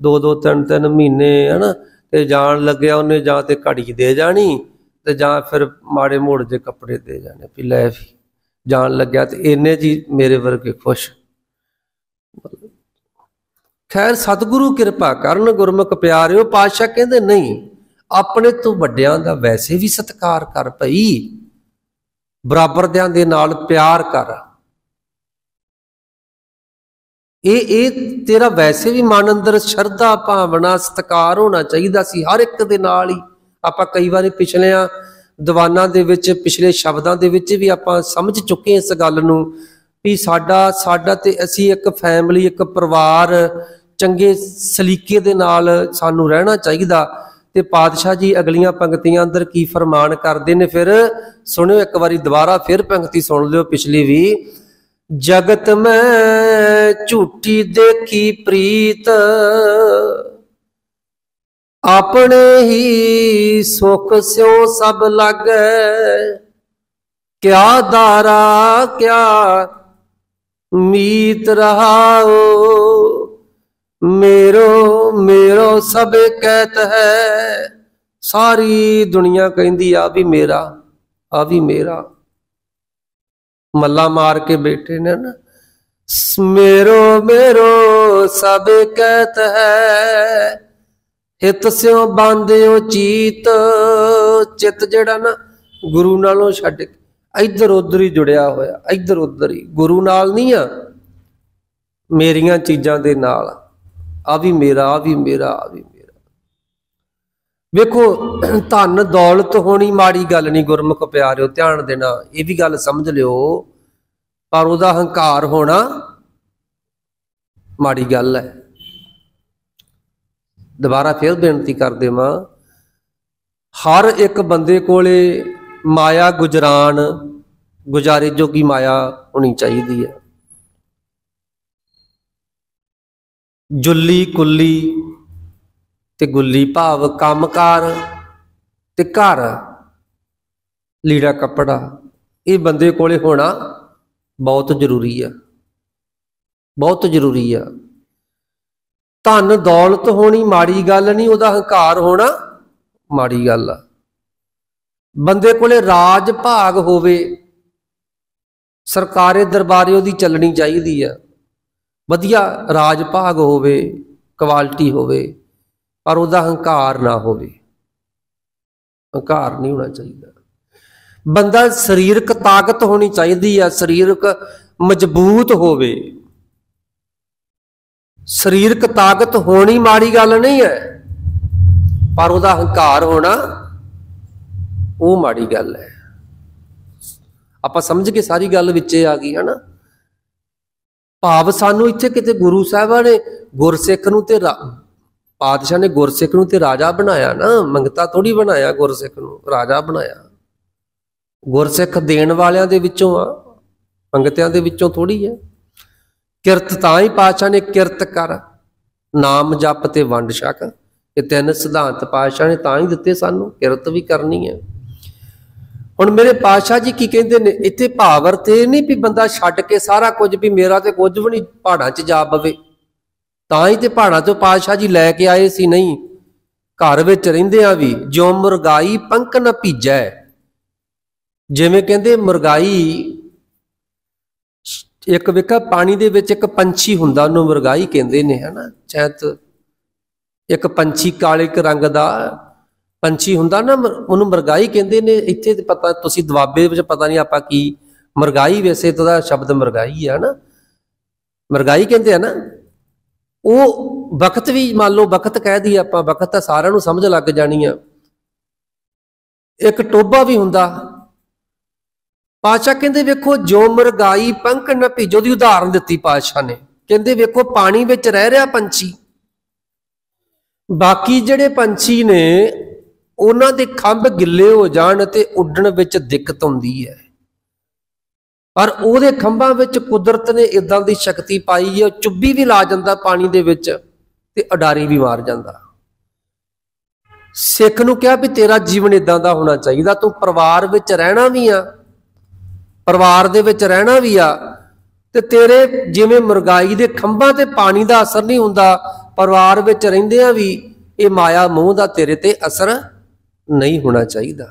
ਦੋ ਦੋ, ਤਿੰਨ ਤਿੰਨ ਮਹੀਨੇ, ਹਨਾ, ਤੇ ਜਾਣ ਲੱਗਿਆ ਉਹਨੇ ਜਾਂ ਤੇ ਘੜੀ ਦੇ ਜਾਣੀ ਤੇ ਜਾਂ ਫਿਰ ਮਾੜੇ ਮੋੜ ਦੇ ਕੱਪੜੇ ਦੇ ਜਾਣੇ ਵੀ ਲੈ ਵੀ ਜਾਣ ਲੱਗਿਆ ਤੇ ਇੰਨੇ ਜੀ ਮੇਰੇ ਵਰਗੇ ਖੁਸ਼। ਖੈਰ ਸਤਿਗੁਰੂ ਕਿਰਪਾ ਕਰਨ, ਗੁਰਮੁਖ ਪਿਆਰਿਓ, ਪਾਤਸ਼ਾਹ ਕਹਿੰਦੇ ਨਹੀਂ, ਆਪਣੇ ਤੋਂ ਵੱਡਿਆਂ ਦਾ ਵੈਸੇ ਵੀ ਸਤਿਕਾਰ ਕਰ ਭਈ। ਬਰਾਬਰਦਿਆਂ ਦੇ ਨਾਲ ਪਿਆਰ ਕਰ। ਇਹ ਇਹ ਤੇਰਾ ਵੈਸੇ ਵੀ ਮਨ ਅੰਦਰ ਸ਼ਰਧਾ, ਭਾਵਨਾ, ਸਤਕਾਰ ਹੋਣਾ ਚਾਹੀਦਾ ਸੀ, ਹਰ ਇੱਕ ਦੇ ਨਾਲ ਹੀ। ਆਪਾਂ ਕਈ ਵਾਰੀ ਪਿਛਲਿਆਂ ਦੀਵਾਨਾਂ ਦੇ ਵਿੱਚ, ਪਿਛਲੇ ਸ਼ਬਦਾਂ ਦੇ ਵਿੱਚ ਵੀ ਆਪਾਂ ਸਮਝ ਚੁੱਕੇ ਇਸ ਗੱਲ ਨੂੰ, ਵੀ ਸਾਡਾ ਸਾਡਾ ਤੇ ਅਸੀਂ ਇੱਕ ਫੈਮਿਲੀ ਇੱਕ ਪਰਿਵਾਰ ਚੰਗੇ ਸਲੀਕੇ ਦੇ ਨਾਲ ਸਾਨੂੰ ਰਹਿਣਾ ਚਾਹੀਦਾ। ਤੇ ਪਾਤਸ਼ਾਹ ਜੀ ਅਗਲੀਆਂ ਪੰਕਤੀਆਂ ਅੰਦਰ ਕੀ ਫਰਮਾਨ ਕਰਦੇ ਨੇ ਫਿਰ? ਸੁਣਿਓ ਇੱਕ ਵਾਰੀ ਦੁਬਾਰਾ, ਫਿਰ ਪੰਕਤੀ ਸੁਣ ਲਿਓ ਪਿਛਲੀ ਵੀ। ਜਗਤ ਮੈਂ ਝੂਠੀ ਦੇਖੀ ਪ੍ਰੀਤ, ਆਪਣੇ ਹੀ ਸੁਖ ਸਿਉ ਸਭ ਲਾਗੈ। ਕਿਆ ਦਾਰਾ, ਕਿਆ ਮੀਤ ਰਹਾਓ ਮੇਰੋ ਮੇਰੋ ਸਭ ਕਹਿਤ ਹੈ। ਸਾਰੀ ਦੁਨੀਆ ਕਹਿੰਦੀ, ਆ ਵੀ ਮੇਰਾ, ਆ ਵੀ ਮੇਰਾ। ਮੱਲਾ ਮਾਰ ਕੇ ਬੈਠੇ ਨੇ ਨਾ। ਮੇਰੋ ਮੇਰੋ ਸਭ ਕਹਿਤ ਹੈ। ਹਿਤ ਸਿਓ ਬਾਂਧਿਓ ਚੀਤ, ਚਿਤ ਜਿਹੜਾ ਨਾ ਗੁਰੂ ਨਾਲੋਂ ਛੱਡ ਕੇ ਇੱਧਰ ਉੱਧਰ ਹੀ ਜੁੜਿਆ ਹੋਇਆ, ਇੱਧਰ ਉੱਧਰ ਹੀ। ਗੁਰੂ ਨਾਲ ਨਹੀਂ ਆ, ਮੇਰੀਆਂ ਚੀਜ਼ਾਂ ਦੇ ਨਾਲ। ਆ ਵੀ ਮੇਰਾ, ਆ ਵੀ ਮੇਰਾ, ਆ ਵੀ ਮੇਰਾ। ਵੇਖੋ, ਧਨ ਦੌਲਤ ਹੋਣੀ ਮਾੜੀ ਗੱਲ ਨਹੀਂ ਗੁਰਮੁਖ ਪਿਆਰਿਓ, ਧਿਆਨ ਦੇਣਾ, ਇਹ ਵੀ ਗੱਲ ਸਮਝ ਲਿਓ। ਪਰ ਉਹਦਾ ਹੰਕਾਰ ਹੋਣਾ ਮਾੜੀ ਗੱਲ ਹੈ। ਦੁਬਾਰਾ ਫਿਰ ਬੇਨਤੀ ਕਰ ਦੇਵਾਂ, ਹਰ ਇੱਕ ਬੰਦੇ ਕੋਲੇ ਮਾਇਆ ਗੁਜਰਾਨ, ਗੁਜ਼ਾਰੇ ਜੋਗੀ ਮਾਇਆ ਹੋਣੀ ਚਾਹੀਦੀ ਹੈ। ਜੁੱਲੀ ਕੁੱਲੀ ਤੇ ਗੁੱਲੀ ਭਾਵ ਕੰਮਕਾਰ ਤੇ ਘਰ ਲੀੜਾ ਕੱਪੜਾ। ਇਹ ਬੰਦੇ ਕੋਲੇ ਹੋਣਾ ਬਹੁਤ ਜ਼ਰੂਰੀ ਆ। ਬਹੁਤ ਜ਼ਰੂਰੀ ਆ। ਧਨ ਦੌਲਤ ਹੋਣੀ ਮਾੜੀ ਗੱਲ ਨਹੀਂ, ਉਹਦਾ ਹੰਕਾਰ ਹੋਣਾ ਮਾੜੀ ਗੱਲ ਆ। ਬੰਦੇ ਕੋਲੇ ਰਾਜ ਭਾਗ ਹੋਵੇ, ਸਰਕਾਰੇ ਦਰਬਾਰੇ ਉਹਦੀ ਚੱਲਣੀ ਚਾਹੀਦੀ ਆ। ਵਧੀਆ ਰਾਜ ਭਾਗ ਹੋਵੇ ਕੁਆਲਿਟੀ ਹੋਵੇ, ਪਰ ਉਹਦਾ ਹੰਕਾਰ ਨਾ ਹੋਵੇ। ਹੰਕਾਰ ਨਹੀਂ ਹੋਣਾ ਚਾਹੀਦਾ। ਬੰਦਾ ਸਰੀਰਕ ਤਾਕਤ ਹੋਣੀ ਚਾਹੀਦੀ ਆ, ਸਰੀਰਕ ਮਜ਼ਬੂਤ ਹੋਵੇ। ਸਰੀਰਕ ਤਾਕਤ ਹੋਣੀ ਮਾੜੀ ਗੱਲ ਨਹੀਂ ਹੈ, ਪਰ ਉਹਦਾ ਹੰਕਾਰ ਹੋਣਾ ਉਹ ਮਾੜੀ ਗੱਲ ਹੈ। ਆਪਾਂ ਸਮਝ ਕੇ ਸਾਰੀ ਗੱਲ ਵਿੱਚੇ ਆ ਗਈ, ਹਨਾ? ਭਾਵ ਸਾਨੂੰ ਇੱਥੇ ਕਿਤੇ ਗੁਰੂ ਸਾਹਿਬਾਂ ਨੇ ਗੁਰਸਿੱਖ ਨੂੰ ਤੇ ਪਾਤਸ਼ਾਹ ਨੇ ਗੁਰਸਿੱਖ ਨੂੰ ਤੇ ਰਾਜਾ ਬਣਾਇਆ ਨਾ, ਮੰਗਤਾ ਥੋੜੀ ਬਣਾਇਆ ਗੁਰਸਿੱਖ ਨੂੰ, ਰਾਜਾ ਬਣਾਇਆ। ਗੁਰਸਿੱਖ ਦੇਣ ਵਾਲਿਆਂ ਦੇ ਵਿੱਚੋਂ ਆ, ਮੰਗਤਿਆਂ ਦੇ ਵਿੱਚੋਂ ਥੋੜੀ ਹੈ ਕਿਰਤ ਤਾਂ ਹੀ ਪਾਤਸ਼ਾਹ ਨੇ ਕਿਰਤ ਕਰ, ਨਾਮ ਜਪ ਤੇ ਵੰਡ ਛਕ ਇਹ ਤਿੰਨ ਸਿਧਾਂਤ ਪਾਤਸ਼ਾਹ ਨੇ ਤਾਂ ਹੀ ਦਿੱਤੇ ਸਾਨੂੰ, ਕਿਰਤ ਵੀ ਕਰਨੀ ਹੈ ਹੁਣ ਮੇਰੇ ਪਾਤਸ਼ਾਹ ਜੀ ਕੀ ਕਹਿੰਦੇ ਨੇ? ਇੱਥੇ ਭਾਵਰ ਤੇ ਨਹੀਂ ਵੀ ਬੰਦਾ ਛੱਡ ਕੇ ਸਾਰਾ ਕੁਝ ਵੀ ਮੇਰਾ ਤੇ ਕੁਝ ਵੀ ਨਹੀਂ, ਪਹਾੜਾਂ 'ਚ ਜਾ ਪਵੇ। ਤਾਂ ਹੀ ਤੇ ਪਹਾੜਾਂ ਤੋਂ ਪਾਤਸ਼ਾਹ ਜੀ ਲੈ ਕੇ ਆਏ ਸੀ, ਨਹੀਂ। ਘਰ ਵਿੱਚ ਰਹਿੰਦੇ ਆ ਵੀ, ਜੋ ਮੁਰਗਾਈ ਪੰਖ ਨਾ ਭੀਜੈ। ਜਿਵੇਂ ਕਹਿੰਦੇ, ਮੁਰਗਾਈ ਇੱਕ ਵੇਖਾ, ਪਾਣੀ ਦੇ ਵਿੱਚ ਇੱਕ ਪੰਛੀ ਹੁੰਦਾ, ਉਹਨੂੰ ਮੁਰਗਾਈ ਕਹਿੰਦੇ ਨੇ, ਹਨਾ? ਚੈਤ ਇੱਕ ਪੰਛੀ ਕਾਲੇ ਰੰਗ ਦਾ ਪੰਛੀ ਹੁੰਦਾ ਨਾ ਉਹਨੂੰ ਮਰਗਾਈ ਕਹਿੰਦੇ ਨੇ। ਇੱਥੇ ਪਤਾ, ਤੁਸੀਂ ਦਵਾਬੇ ਵਿੱਚ ਪਤਾ ਨਹੀਂ ਆਪਾਂ ਕੀ, ਮਰਗਾਈ ਵੈਸੇ ਤਾਂ ਸ਼ਬਦ ਮਰਗਾਈ ਹੈ ਨਾ ਮਰਗਾਈ ਕਹਿੰਦੇ ਆ ਨਾ, ਉਹ ਵਕਤ ਵੀ ਮੰਨ ਲਓ, ਵਕਤ ਕਹਿ ਦਈਏ ਆਪਾਂ, ਵਕਤ ਤਾਂ ਸਾਰਿਆਂ ਨੂੰ ਸਮਝ ਲੱਗ ਜਾਣੀ ਆ। ਇੱਕ ਟੋਬਾ ਵੀ ਹੁੰਦਾ। ਪਾਸ਼ਾ ਕਹਿੰਦੇ ਵੇਖੋ, ਜੋ ਮਰਗਾਈ ਪੰਖ ਨਾ ਭੀਜੋ ਦੀ ਉਦਾਹਰਨ ਦਿੱਤੀ ਪਾਸ਼ਾ ਨੇ। ਕਹਿੰਦੇ ਵੇਖੋ, ਪਾਣੀ ਵਿੱਚ ਰਹਿ ਰਿਹਾ ਪੰਛੀ। ਬਾਕੀ ਜਿਹੜੇ ਪੰਛੀ ਨੇ ਉਹਨਾਂ ਦੇ ਖੰਭ ਗਿੱਲੇ ਹੋ ਜਾਣ ਤੇ ਉੱਡਣ ਵਿੱਚ ਦਿੱਕਤ ਹੁੰਦੀ ਹੈ। ਪਰ ਉਹਦੇ ਖੰਭਾਂ ਵਿੱਚ ਕੁਦਰਤ ਨੇ ਇਦਾਂ ਦੀ ਸ਼ਕਤੀ ਪਾਈ ਹੈ ਚੁੱਭੀ ਵੀ ਲਾ ਜਾਂਦਾ ਪਾਣੀ ਦੇ ਵਿੱਚ ਤੇ ਅਡਾਰੀ ਵੀ ਮਾਰ ਜਾਂਦਾ। ਸਿੱਖ ਨੂੰ ਕਿਹਾ ਵੀ ਤੇਰਾ ਜੀਵਨ ਇਦਾਂ ਦਾ ਹੋਣਾ ਚਾਹੀਦਾ, ਤੂੰ ਪਰਿਵਾਰ ਵਿੱਚ ਰਹਿਣਾ ਵੀ ਆ, ਪਰਿਵਾਰ ਦੇ ਵਿੱਚ ਰਹਿਣਾ ਵੀ ਆ, ਤੇ ਤੇਰੇ ਜਿਵੇਂ ਮੁਰਗਾਈ ਦੇ ਖੰਭਾਂ ਤੇ ਪਾਣੀ ਦਾ ਅਸਰ ਨਹੀਂ ਹੁੰਦਾ, ਪਰਿਵਾਰ ਵਿੱਚ ਰਹਿੰਦਿਆਂ ਵੀ ਇਹ ਮਾਇਆ ਮੋਹ ਦਾ ਤੇਰੇ ਤੇ ਅਸਰ ਨਹੀਂ ਹੋਣਾ ਚਾਹੀਦਾ।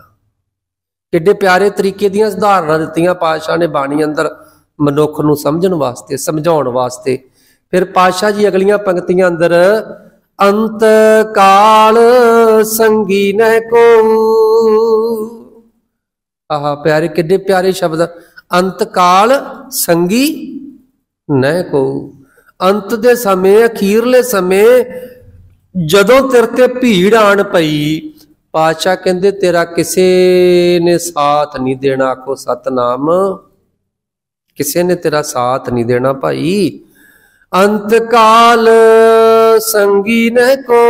ਕਿੱਡੇ ਪਿਆਰੇ ਤਰੀਕੇ ਦੀਆਂ ਸੁਧਾਰਨਾਂ ਦਿੱਤੀਆਂ ਪਾਤਸ਼ਾਹ ਨੇ ਬਾਣੀ ਅੰਦਰ ਮਨੁੱਖ ਨੂੰ ਸਮਝਣ ਵਾਸਤੇ, ਸਮਝਾਉਣ ਵਾਸਤੇ। ਫਿਰ ਪਾਤਸ਼ਾਹ ਜੀ ਅਗਲੀਆਂ ਪੰਕਤੀਆਂ ਅੰਦਰ, ਅੰਤ ਕਾਲ ਸੰਗੀ ਨਹਿ ਕੋ। ਆਹ, ਪਿਆਰੇ, ਕਿੱਡੇ ਪਿਆਰੇ ਸ਼ਬਦ। ਅੰਤ ਕਾਲ ਸੰਗੀ ਨਹਿ ਕੋ। ਅੰਤ ਦੇ ਸਮੇਂ, ਅਖੀਰਲੇ ਸਮੇਂ ਜਦੋਂ ਤੇਰੇ ਤੇ ਭੀੜ ਆਣ ਪਈ ਪਾਤਸ਼ਾਹ ਕਹਿੰਦੇ, ਤੇਰਾ ਕਿਸੇ ਨੇ ਸਾਥ ਨਹੀਂ ਦੇਣਾ, ਆਖੋ ਸਤਨਾਮ। ਕਿਸੇ ਨੇ ਤੇਰਾ ਸਾਥ ਨਹੀਂ ਦੇਣਾ ਭਾਈ। ਅੰਤ ਕਾਲ ਸੰਗੀ ਨ ਕੋ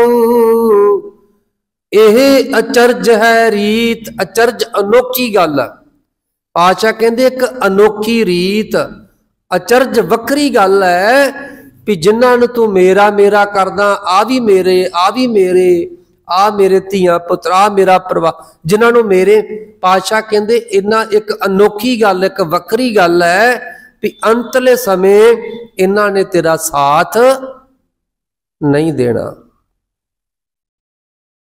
ਇਹ ਅਚਰਜ ਹੈ ਰੀਤ, ਅਚਰਜ ਅਨੋਖੀ ਗੱਲ। ਪਾਤਸ਼ਾਹ ਕਹਿੰਦੇ, ਇੱਕ ਅਨੋਖੀ ਰੀਤ, ਅਚਰਜ ਵੱਖਰੀ ਗੱਲ ਹੈ, ਵੀ ਜਿਨ੍ਹਾਂ ਨੂੰ ਤੂੰ ਮੇਰਾ ਮੇਰਾ ਕਰਦਾ, ਆ ਵੀ ਮੇਰੇ, ਆ ਵੀ ਮੇਰੇ। ਆ ਮੇਰੇ ਧੀਆਂ ਪੁੱਤਰ ਪੁੱਤਰਾ ਮੇਰਾ ਪਰਿਵਾਰ ਜਿਨ੍ਹਾਂ ਨੂੰ ਮੇਰੇ ਪਾਸ਼ਾ ਕਹਿੰਦੇ ਇਹਨਾਂ ਇੱਕ ਅਨੋਖੀ ਗੱਲ, ਇੱਕ ਵੱਖਰੀ ਗੱਲ ਹੈ ਵੀ ਅੰਤਲੇ ਸਮੇਂ ਇਹਨਾਂ ਨੇ ਤੇਰਾ ਸਾਥ ਨਹੀਂ ਦੇਣਾ।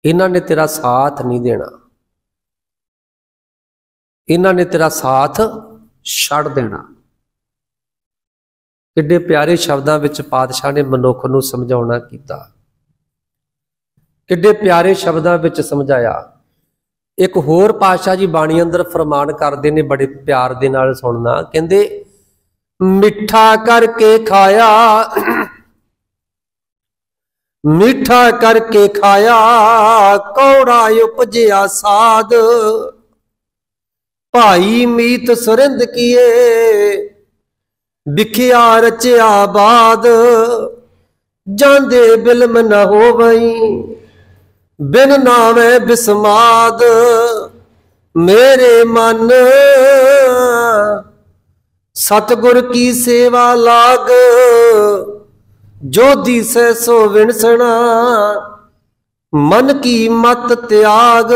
ਇਹਨਾਂ ਨੇ ਤੇਰਾ ਸਾਥ ਨਹੀਂ ਦੇਣਾ। ਇਹਨਾਂ ਨੇ ਤੇਰਾ ਸਾਥ ਛੱਡ ਦੇਣਾ। ਕਿੱਡੇ ਪਿਆਰੇ ਸ਼ਬਦਾਂ ਵਿੱਚ ਪਾਤਸ਼ਾਹ ਨੇ ਮਨੁੱਖ ਨੂੰ ਸਮਝਾਉਣਾ ਕੀਤਾ। ਕਿੱਡੇ ਪਿਆਰੇ ਸ਼ਬਦਾਂ ਵਿੱਚ ਸਮਝਾਇਆ। ਇੱਕ ਹੋਰ ਪਾਤਸ਼ਾਹ ਜੀ ਬਾਣੀ ਅੰਦਰ ਫਰਮਾਨ ਕਰਦੇ ਨੇ, ਬੜੇ ਪਿਆਰ ਦੇ ਨਾਲ ਸੁਣਨਾ। ਕਹਿੰਦੇ, ਮਿੱਠਾ ਕਰਕੇ ਖਾਇਆ, ਮਿੱਠਾ ਕਰਕੇ ਖਾਇਆ, ਕੌੜਾ ਉਪਜਿਆ ਸਾਧ ਭਾਈ ਮੀਤ ਸੁਰਿੰਦ ਕੀਏ, ਵਿਖਿਆ ਰਚਿਆ ਬਾਦ। ਜਾਂਦੇ ਬਿਲਮ ਨਾ ਹੋਵਈ ਬਿਨ ਨਾਵੇਂ ਬਿਸਮਾਦ, ਮੇਰੇ ਮਨ। ਸਤਗੁਰ ਕੀ ਸੇਵਾ ਲਾਗ, ਜੋ ਦੀਸੈ ਸੋ ਵਿਣਸਣਾ। ਮਨ ਕੀ ਮਤ ਤਿਆਗ।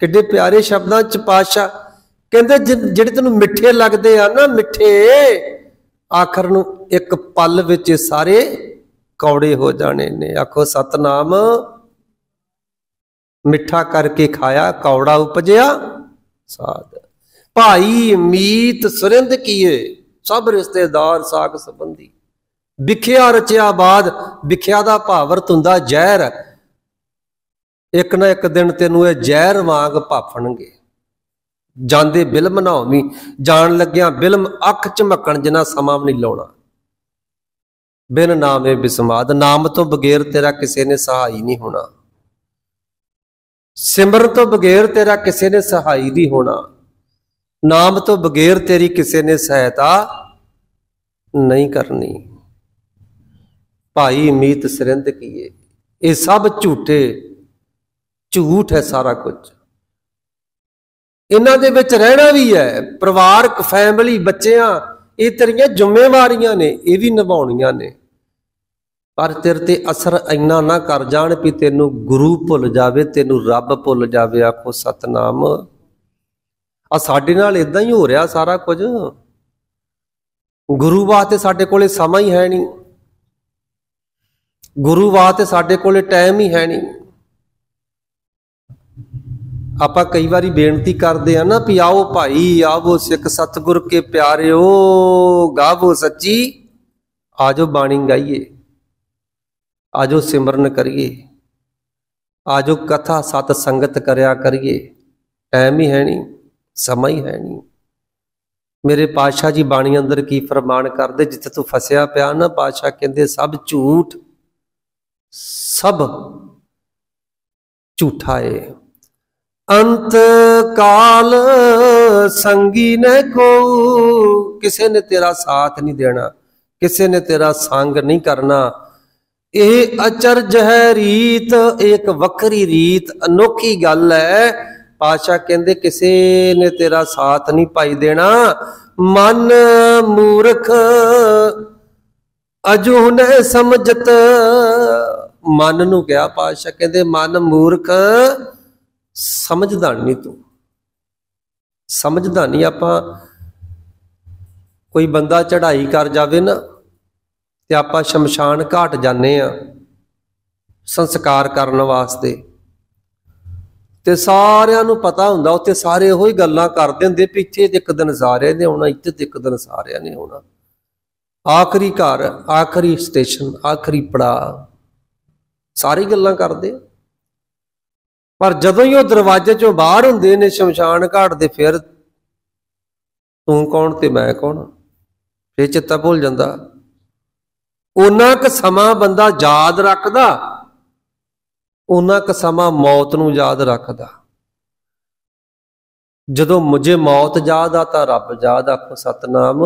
ਕਿੱਡੇ ਪਿਆਰੇ ਸ਼ਬਦਾਂ ਚ ਪਾਸ਼ਾ ਕਹਿੰਦੇ ਜਿਹੜੇ ਤੈਨੂੰ ਮਿੱਠੇ ਲੱਗਦੇ ਆ ਨਾ, ਮਿੱਠੇ, ਆਖਰ ਨੂੰ ਇੱਕ ਪਲ ਵਿੱਚ ਸਾਰੇ ਕੌੜੇ ਹੋ ਜਾਣੇ ਨੇ। ਆਖੋ, ਸਤਨਾਮ ਮਿੱਠਾ ਕਰਕੇ ਖਾਇਆ, ਕੌੜਾ ਉਪਜਿਆ, ਸਾਧ। ਭਾਈ ਮੀਤ ਸੁਰਿੰਦ ਕੀਏ, ਸਭ ਰਿਸ਼ਤੇਦਾਰ ਸਾਖ ਸੰਬੰਧੀ। ਵਿਖਿਆ ਰਚਿਆ ਬਾਦ, ਵਿਖਿਆ ਦਾ ਭਾਵਰਤ ਹੁੰਦਾ ਜ਼ਹਿਰ। ਇੱਕ ਨਾ ਇੱਕ ਦਿਨ ਤੈਨੂੰ ਇਹ ਜ਼ਹਿਰ ਵਾਂਗ ਭਾਫਣਗੇ। ਜਾਂਦੇ ਬਿਲਮ ਨਾ ਹੋਵੀ ਜਾਣ ਲੱਗਿਆਂ ਬਿਲਮ ਅੱਖ ਚਮਕਣ ਜਿਨਾ ਸਮਾਂ ਨਹੀਂ ਲਾਉਣਾ। ਬਿਨ ਨਾਮੇ ਬਿਸਮਾਦ, ਨਾਮ ਤੋਂ ਬਗੈਰ ਤੇਰਾ ਕਿਸੇ ਨੇ ਸਹਾਈ ਨਹੀਂ ਹੋਣਾ। ਸਿਮਰਨ ਤੋਂ ਬਗੈਰ ਤੇਰਾ ਕਿਸੇ ਨੇ ਸਹਾਈ ਨਹੀਂ ਹੋਣਾ। ਨਾਮ ਤੋਂ ਬਗੈਰ ਤੇਰੀ ਕਿਸੇ ਨੇ ਸਹਾਇਤਾ ਨਹੀਂ ਕਰਨੀ। ਭਾਈ ਮੀਤ ਸਰਿੰਦ ਕੀਏ, ਇਹ ਸਭ ਝੂਠੇ, ਝੂਠ ਹੈ ਸਾਰਾ ਕੁਝ। ਇਹਨਾਂ ਦੇ ਵਿੱਚ ਰਹਿਣਾ ਵੀ ਹੈ, ਪਰਿਵਾਰਕ ਫੈਮਿਲੀ ਬੱਚਿਆਂ ਇਹ ਤੇਰੀਆਂ ਜ਼ਿੰਮੇਵਾਰੀਆਂ ਨੇ, ਇਹ ਵੀ ਨਿਭਾਉਣੀਆਂ ਨੇ। ਪਰ ਤੇਰੇ ਤੇ ਅਸਰ ਇੰਨਾ ਨਾ ਕਰ ਜਾਣ ਵੀ ਤੈਨੂੰ ਗੁਰੂ ਭੁੱਲ ਜਾਵੇ, ਤੈਨੂੰ ਰੱਬ ਭੁੱਲ ਜਾਵੇ, ਆਖੋ ਸਤਨਾਮ। ਆ ਸਾਡੇ ਨਾਲ ਇਦਾਂ ਹੀ ਹੋ ਰਿਹਾ ਸਾਰਾ ਕੁਝ। ਗੁਰੂ ਵਾਸਤੇ ਸਾਡੇ ਕੋਲੇ ਸਮਾਂ ਹੀ ਹੈ ਨਹੀਂ। ਗੁਰੂ ਵਾਸਤੇ ਸਾਡੇ ਕੋਲੇ ਟਾਈਮ ਹੀ ਹੈ ਨਹੀਂ। ਆਪਾਂ ਕਈ ਵਾਰੀ ਬੇਨਤੀ ਕਰਦੇ ਆ ਨਾ ਵੀ ਆਓ ਭਾਈ, ਆਵੋ ਸਿੱਖ ਸਤਗੁਰ ਕੇ ਪਿਆਰਿਓ, ਗਾਵੋ ਸੱਚੀ। ਆਜੋ ਬਾਣੀ ਗਾਈਏ। ਆਜੋ ਸਿਮਰਨ ਕਰੀਏ। ਆਜੋ ਕਥਾ ਸਤ ਸੰਗਤ ਕਰਿਆ ਕਰੀਏ। ਟਾਈਮ ਹੀ ਹੈ ਨਹੀਂ, ਸਮਾਂ ਹੀ ਹੈ ਨਹੀਂ। ਮੇਰੇ ਪਾਸ਼ਾ ਜੀ ਬਾਣੀ ਅੰਦਰ ਕੀ ਫਰਮਾਨ ਕਰਦੇ, ਜਿੱਥੇ ਤੂੰ ਫਸਿਆ ਪਿਆ ਨਾ ਪਾਸ਼ਾ ਕਹਿੰਦੇ, ਸਭ ਝੂਠ, ਸਭ ਝੂਠਾ ਏ। ਅੰਤ ਕਾਲ ਸੰਗੀ ਨੇ ਕੋ ਕਿਸੇ ਨੇ ਤੇਰਾ ਸਾਥ ਨਹੀਂ ਦੇਣਾ, ਕਿਸੇ ਨੇ ਤੇਰਾ ਸੰਗ ਨਹੀਂ ਕਰਨਾ। ਇਹ ਅਚਰਜ ਹੈ ਰੀਤ ਇੱਕ ਵੱਖਰੀ ਰੀਤ, ਅਨੋਖੀ ਗੱਲ ਹੈ ਪਾਸ਼ਾ ਕਹਿੰਦੇ, ਕਿਸੇ ਨੇ ਤੇਰਾ ਸਾਥ ਨਹੀਂ ਪਾਈ ਦੇਣਾ। ਮਨ ਮੂਰਖ ਅਜੂ ਨੇ ਸਮਝਤ। ਮਨ ਨੂੰ ਕਿਹਾ ਪਾਸ਼ਾ ਕਹਿੰਦੇ, ਮਨ ਮੂਰਖ ਸਮਝਦਾਨੀ ਨਹੀਂ ਤੂੰ। ਸਮਝਦਾ ਆਪਾਂ। ਕੋਈ ਬੰਦਾ ਚੜ੍ਹਾਈ ਕਰ ਜਾਵੇ ਨਾ, ਤੇ ਆਪਾਂ ਸ਼ਮਸ਼ਾਨ ਘਾਟ ਜਾਂਦੇ ਆ ਸੰਸਕਾਰ ਕਰਨ ਵਾਸਤੇ। ਤੇ ਸਾਰਿਆਂ ਨੂੰ ਪਤਾ ਹੁੰਦਾ, ਉੱਥੇ ਸਾਰੇ ਉਹੀ ਗੱਲਾਂ ਕਰਦੇ ਹੁੰਦੇ ਪਿੱਛੇ ਇੱਕ ਦਿਨ ਸਾਰਿਆਂ ਨੇ ਆਉਣਾ, ਇੱਥੇ ਇੱਕ ਦਿਨ ਸਾਰਿਆਂ ਨੇ ਆਉਣਾ। ਆਖਰੀ ਘਰ, ਆਖਰੀ ਸਟੇਸ਼ਨ ਆਖਰੀ ਪੜਾ ਸਾਰੀ ਗੱਲਾਂ ਕਰਦੇ ਪਰ ਜਦੋਂ ਹੀ ਉਹ ਦਰਵਾਜ਼ੇ ਚੋਂ ਬਾਹਰ ਹੁੰਦੇ ਨੇ, ਸ਼ਮਸ਼ਾਨ ਘਾਟ ਦੇ ਫਿਰ ਤੂੰ ਕੌਣ ਤੇ ਮੈਂ ਕੌਣ? ਫਿਰ ਚਿੱਤਾ ਭੁੱਲ ਜਾਂਦਾ। ਉਹਨਾਂ ਕ ਸਮਾਂ ਬੰਦਾ ਯਾਦ ਰੱਖਦਾ। ਉਹਨਾਂ ਕ ਸਮਾਂ ਮੌਤ ਨੂੰ ਯਾਦ ਰੱਖਦਾ। ਜਦੋਂ ਮੁਝੇ ਮੌਤ ਯਾਦ ਆ ਤਾਂ ਰੱਬ ਯਾਦ ਆਖੋ ਸਤਨਾਮ।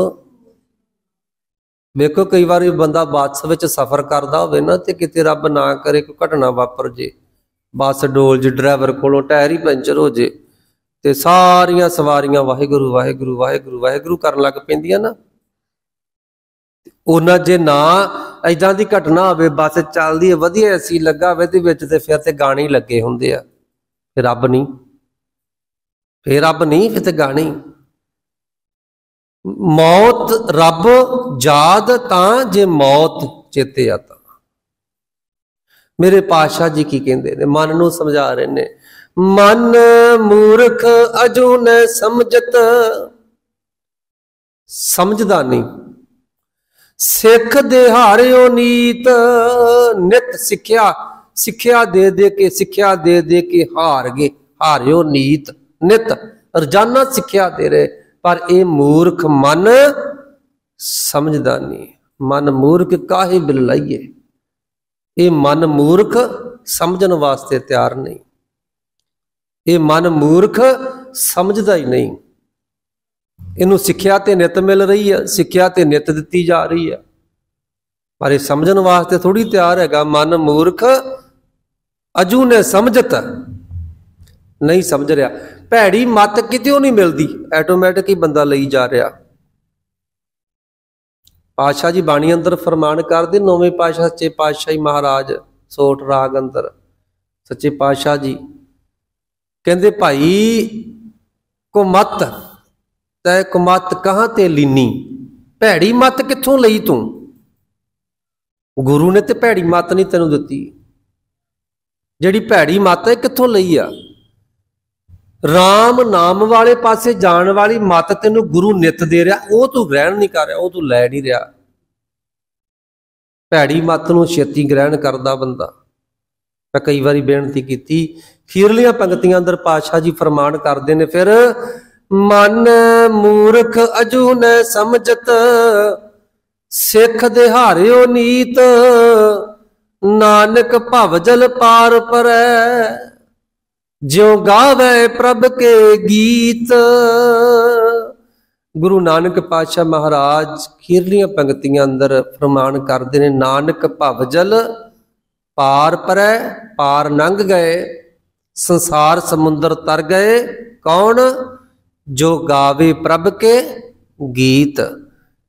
ਵੇਖੋ ਕਈ ਵਾਰੀ ਬੰਦਾ ਬਾਦਸ ਵਿੱਚ ਸਫ਼ਰ ਕਰਦਾ ਹੋਵੇ ਨਾ ਤੇ ਕਿਤੇ ਰੱਬ ਨਾ ਕਰੇ, ਕੋਈ ਘਟਨਾ ਵਾਪਰ ਜੇ। ਬੱਸ ਡੋਲ ਜੇ ਡਰਾਈਵਰ ਕੋਲੋਂ ਟਾਇਰ ਹੀ ਪੈਂਚਰ ਹੋ ਜੇ ਤੇ ਸਾਰੀਆਂ ਸਵਾਰੀਆਂ ਵਾਹਿਗੁਰੂ ਵਾਹਿਗੁਰੂ ਵਾਹਿਗੁਰੂ ਵਾਹਿਗੁਰੂ ਕਰਨ ਲੱਗ ਪੈਂਦੀਆਂ ਨਾ। ਉਹਨਾਂ ਜੇ ਨਾ ਐਦਾਂ ਦੀ ਘਟਨਾ ਹੋਵੇ, ਬੱਸ ਚੱਲਦੀ ਹੈ, ਵਧੀਆ ਐਸੀ ਲੱਗਾ ਹੋਵੇ ਤੇ ਵਿੱਚ ਤੇ ਫਿਰ ਤੇ ਗਾਣੇ ਲੱਗੇ ਹੁੰਦੇ ਆ। ਫਿਰ ਰੱਬ ਨਹੀਂ। ਫਿਰ ਰੱਬ ਨਹੀਂ, ਫਿਰ ਤੇ ਗਾਣੇ ਮੌਤ ਰੱਬ ਯਾਦ ਤਾਂ ਜੇ ਮੌਤ ਚੇਤੇ ਆਤਾ। ਮੇਰੇ ਪਾਸ਼ਾ ਜੀ ਕੀ ਕਹਿੰਦੇ ਨੇ? ਮਨ ਨੂੰ ਸਮਝਾ ਰਹੇ ਨੇ। ਮਨ ਮੂਰਖ ਅਜੂ ਨ ਸਮਝਤ। ਸਮਝਦਾ ਨਹੀਂ। ਸਿੱਖ ਦੇ ਹਾਰਿਓ ਨੀਤ। ਨਿਤ ਸਿੱਖਿਆ ਸਿੱਖਿਆ ਦੇ ਦੇ ਕੇ, ਸਿੱਖਿਆ ਦੇ ਦੇ ਕੇ ਹਾਰ ਗਏ ਹਾਰਿਓ ਨੀਤ, ਨਿਤ। ਰੋਜ਼ਾਨਾ ਸਿੱਖਿਆ ਦੇ ਰਹੇ। ਪਰ ਇਹ ਮੂਰਖ ਮਨ ਸਮਝਦਾ ਨਹੀਂ। ਮਨ ਮੂਰਖ ਕਾਹੇ ਬਿਲ ਲਾਈਏ ਇਹ ਮਨ ਮੂਰਖ ਸਮਝਣ ਵਾਸਤੇ ਤਿਆਰ ਨਹੀਂ। ਇਹ ਮਨ ਮੂਰਖ ਸਮਝਦਾ ਹੀ ਨਹੀਂ। ਇਹਨੂੰ ਸਿੱਖਿਆ ਤੇ ਨਿਤ ਮਿਲ ਰਹੀ ਹੈ, ਸਿੱਖਿਆ ਤੇ ਨਿਤ ਦਿੱਤੀ ਜਾ ਰਹੀ ਹੈ। ਪਰ ਇਹ ਸਮਝਣ ਵਾਸਤੇ ਥੋੜੀ ਤਿਆਰ ਹੈਗਾ, ਮਨ ਮੂਰਖ ਅਜੂ ਨੇ ਸਮਝਤ ਨਹੀਂ ਸਮਝ ਰਿਹਾ। ਭੈੜੀ ਮਤ ਕਿਤੇ ਨਹੀਂ ਮਿਲਦੀ ਆਟੋਮੈਟਿਕ ਹੀ ਬੰਦਾ ਲਈ ਜਾ ਰਿਹਾ। ਪਾਤਸ਼ਾਹ ਜੀ ਬਾਣੀ ਅੰਦਰ ਫਰਮਾਨ ਕਰਦੇ, ਨੌਵੇਂ ਪਾਤਸ਼ਾਹ ਸੱਚੇ ਪਾਤਸ਼ਾਹੀ ਮਹਾਰਾਜ ਸੋਠ ਰਾਗ ਅੰਦਰ। ਸੱਚੇ ਪਾਤਸ਼ਾਹ ਜੀ ਕਹਿੰਦੇ, ਭਾਈ ਕੋ ਮਤ ਤੈ ਕੁਮਤ ਕਹਾਂ ਤੇ ਲੀਨੀ? ਭੈੜੀ ਮਤ ਕਿੱਥੋਂ ਲਈ ਤੂੰ? ਗੁਰੂ ਨੇ ਤੇ ਭੈੜੀ ਮਤ ਨਹੀਂ ਤੈਨੂੰ ਦਿੱਤੀ। ਜਿਹੜੀ ਭੈੜੀ ਮਤ ਹੈ ਕਿੱਥੋਂ ਲਈ ਆ? RAM ਨਾਮ ਵਾਲੇ ਪਾਸੇ ਜਾਣ ਵਾਲੀ ਮਤ ਤੈਨੂੰ ਗੁਰੂ ਨਿਤ ਦੇ ਰਿਹਾ, ਉਹ ਤੂੰ ਗ੍ਰਹਿਣ ਨਹੀਂ ਕਰ ਰਿਹਾ, ਉਹ ਤੂੰ ਲੈ ਨਹੀਂ ਰਿਹਾ। ਭੈੜੀ ਮਤ ਨੂੰ ਛੇਤੀ ਗ੍ਰਹਿਣ ਕਰਦਾ ਬੰਦਾ। ਮੈਂ ਕਈ ਵਾਰੀ ਬੇਨਤੀ ਕੀਤੀ, ਖੀਰਲੀਆਂ ਪੰਕਤੀਆਂ ਅੰਦਰ ਪਾਤਸ਼ਾਹ ਜੀ ਫਰਮਾਨ ਕਰਦੇ ਨੇ, ਫਿਰ ਮਨ ਮੂਰਖ ਅਜੂ ਨ ਸਮਝਤ, ਸਿੱਖ ਦਿਹਾਰਿਓ ਨੀਤ, ਨਾਨਕ ਭਵ ਜਲ ਪਾਰ ਪਰੈ। ਜਿਉ ਗਾਵੇ ਪ੍ਰਭ ਕੇ ਗੀਤ। ਗੁਰੂ ਨਾਨਕ ਪਾਤਸ਼ਾਹ ਮਹਾਰਾਜ ਖੀਰਲੀਆਂ ਪੰਕਤੀਆਂ ਅੰਦਰ ਫਰਮਾਨ ਕਰਦੇ ਨੇ, ਨਾਨਕ ਭਵ ਜਲ, ਪਾਰ ਪਰੈ, ਪਾਰ ਲੰਘ ਗਏ, ਸੰਸਾਰ ਸਮੁੰਦਰ ਤਰ ਗਏ, ਕੌਣ? ਜੋ ਗਾਵੇ ਪ੍ਰਭ ਕੇ ਗੀਤ।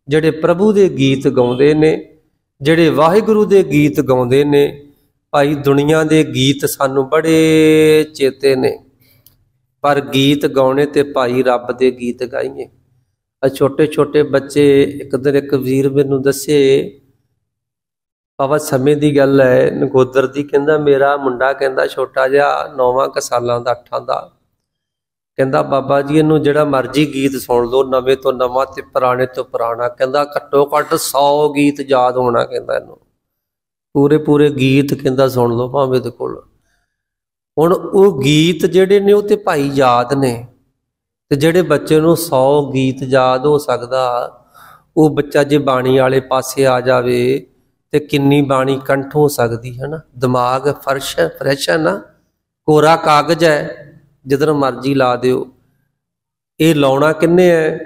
ਜਿਹੜੇ ਪ੍ਰਭੂ ਦੇ ਗੀਤ ਗਾਉਂਦੇ ਨੇ, ਜਿਹੜੇ ਵਾਹਿਗੁਰੂ ਦੇ ਗੀਤ ਗਾਉਂਦੇ ਨੇ ਭਾਈ ਦੁਨੀਆ ਦੇ ਗੀਤ ਸਾਨੂੰ ਬੜੇ ਚੇਤੇ ਨੇ। ਪਰ ਗੀਤ ਗਾਉਣੇ ਤੇ ਭਾਈ ਰੱਬ ਦੇ ਗੀਤ ਗਾਈਏ। ਆ ਛੋਟੇ ਛੋਟੇ ਬੱਚੇ ਇੱਕ ਦਿਨ ਇੱਕ ਵੀਰ ਮੈਨੂੰ ਦੱਸੇ, ਬਾਬਾ ਸਮੇਂ ਦੀ ਗੱਲ ਹੈ ਨਗੋਦਰ ਦੀ ਕਹਿੰਦਾ, ਮੇਰਾ ਮੁੰਡਾ ਕਹਿੰਦਾ ਛੋਟਾ ਜਿਹਾ 9ਵਾਂ ਕ ਸਾਲਾਂ ਦਾ 8ਾਂ ਦਾ। ਕਹਿੰਦਾ, ਬਾਬਾ ਜੀ, ਇਹਨੂੰ ਜਿਹੜਾ ਮਰਜ਼ੀ ਗੀਤ ਸੁਣ ਲਓ, ਨਵੇਂ ਤੋਂ ਨਵਾਂ ਤੇ ਪੁਰਾਣੇ ਤੋਂ ਪੁਰਾਣਾ। ਕਹਿੰਦਾ ਘੱਟੋ ਘੱਟ 100 ਗੀਤ ਯਾਦ ਹੋਣਾ, ਕਹਿੰਦਾ ਇਹਨੂੰ। ਪੂਰੇ ਪੂਰੇ ਗੀਤ ਕਹਿੰਦਾ ਸੁਣ ਲਓ ਭਾਵੇਂ ਦੇ ਕੋਲ। ਹੁਣ ਉਹ ਗੀਤ ਜਿਹੜੇ ਨੇ ਉਹ ਤੇ ਭਾਈ ਯਾਦ ਨੇ ਤੇ ਜਿਹੜੇ ਬੱਚੇ ਨੂੰ 100 ਗੀਤ ਯਾਦ ਹੋ ਸਕਦਾ, ਉਹ ਬੱਚਾ ਜੇ ਬਾਣੀ ਵਾਲੇ ਪਾਸੇ ਆ ਜਾਵੇ ਤੇ ਕਿੰਨੀ ਬਾਣੀ ਕੰਠ ਹੋ ਸਕਦੀ ਹੈ ਨਾ? ਦਿਮਾਗ ਫਰਸ਼ ਹੈ, ਫਰੈਸ਼ ਹੈ ਨਾ? ਕੋਰਾ ਕਾਗਜ਼ ਹੈ, ਜਿੱਧਰ ਮਰਜ਼ੀ ਲਾ ਦਿਓ। ਇਹ ਲਾਉਣਾ ਕਿੰਨੇ ਹੈ?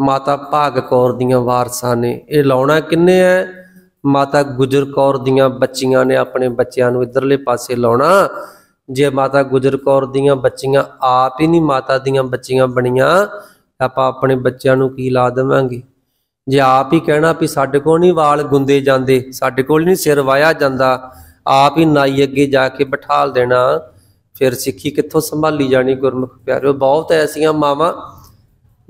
ਮਾਤਾ ਭਾਗ ਕੌਰ ਦੀਆਂ ਵਾਰਸਾਂ ਨੇ। ਇਹ ਲਾਉਣਾ ਕਿੰਨੇ ਹੈ? ਮਾਤਾ ਗੁਜਰ ਕੌਰ ਦੀਆਂ ਬੱਚੀਆਂ ਨੇ ਆਪਣੇ ਬੱਚਿਆਂ ਨੂੰ ਇਧਰਲੇ ਪਾਸੇ ਲਾਉਣਾ। ਜੇ ਮਾਤਾ ਗੁਜਰ ਕੌਰ ਦੀਆਂ ਬੱਚੀਆਂ ਆਪ ਹੀ ਨਹੀਂ ਮਾਤਾ ਦੀਆਂ ਬੱਚੀਆਂ ਬਣੀਆਂ, ਆਪਾਂ ਆਪਣੇ ਬੱਚਿਆਂ ਨੂੰ ਕੀ ਲਾ ਦੇਵਾਂਗੇ? ਜੇ ਆਪ ਹੀ ਕਹਿਣਾ ਵੀ ਸਾਡੇ ਕੋਲ ਨਹੀਂ ਵਾਲ ਗੁੰਦੇ ਜਾਂਦੇ, ਸਾਡੇ ਕੋਲ ਨਹੀਂ ਸਿਰ ਵਾਇਆ ਜਾਂਦਾ, ਆਪ ਹੀ ਨਾਈ ਅੱਗੇ ਜਾ ਕੇ ਬਿਠਾਲ ਦੇਣਾ, ਫਿਰ ਸਿੱਖੀ ਕਿੱਥੋਂ ਸੰਭਾਲੀ ਜਾਣੀ ਗੁਰਮੁਖ ਪਿਆਰਿਓ? ਬਹੁਤ ਐਸੀਆਂ ਮਾਵਾਂ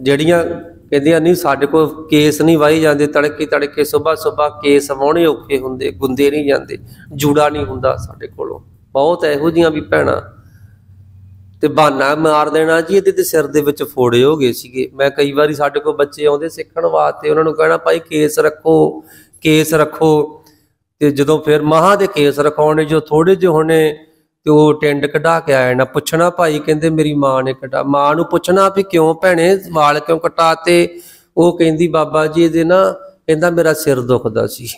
ਜਿਹੜੀਆਂ ਕਹਿੰਦੀਆਂ ਨਹੀਂ, ਸਾਡੇ ਕੋਲ ਕੇਸ ਨਹੀਂ ਵਾਈ ਜਾਂਦੇ, ਤੜਕੇ ਤੜਕੇ, ਸਵੇਰ ਸਵੇਰ ਕੇਸ ਵਾਉਣੇ ਔਖੇ ਹੁੰਦੇ, ਗੁੰਦੇ ਨਹੀਂ ਜਾਂਦੇ, ਜੂੜਾ ਨਹੀਂ ਹੁੰਦਾ ਸਾਡੇ ਕੋਲੋਂ। ਬਹੁਤ ਇਹੋ ਜੀਆਂ ਵੀ ਭੈਣਾਂ। ਤੇ ਬਹਾਨਾ ਮਾਰ ਦੇਣਾ ਜੀ, ਇਹਦੇ ਤੇ ਸਿਰ ਦੇ ਵਿੱਚ ਫੋੜੇ ਹੋ ਗਏ ਸੀਗੇ। ਮੈਂ ਕਈ ਵਾਰੀ ਸਾਡੇ ਕੋਲ ਬੱਚੇ ਆਉਂਦੇ ਸਿੱਖਣ ਵਾਸਤੇ, ਉਹਨਾਂ ਨੂੰ ਕਹਿਣਾ, ਭਾਈ, ਕੇਸ ਰੱਖੋ ਕੇਸ ਰੱਖੋ। ਤੇ ਜਦੋਂ ਫਿਰ ਮਹਾ ਦੇ ਕੇਸ ਰਖਾਉਣੇ, ਜੋ ਥੋੜੇ ਜਿਹੇ ਹੋਣੇ ਤੇ ਉਹ ਟਿੰਡ ਕਢਾ ਕੇ ਆਇਆ ਨਾ ਪੁੱਛਣਾ ਭਾਈ, ਕਹਿੰਦੇ ਮੇਰੀ ਮਾਂ ਨੇ ਕਟਾ ਮਾਂ ਨੂੰ ਪੁੱਛਣਾ ਵੀ ਕਿਉਂ ਭੈਣੇ ਵਾਲ ਕਿਉਂ ਕਟਾਤੇ? ਉਹ ਕਹਿੰਦੀ, ਬਾਬਾ ਜੀ, ਇਹਦੇ ਨਾ ਕਹਿੰਦਾ ਮੇਰਾ ਸਿਰ ਦੁਖਦਾ ਸੀ।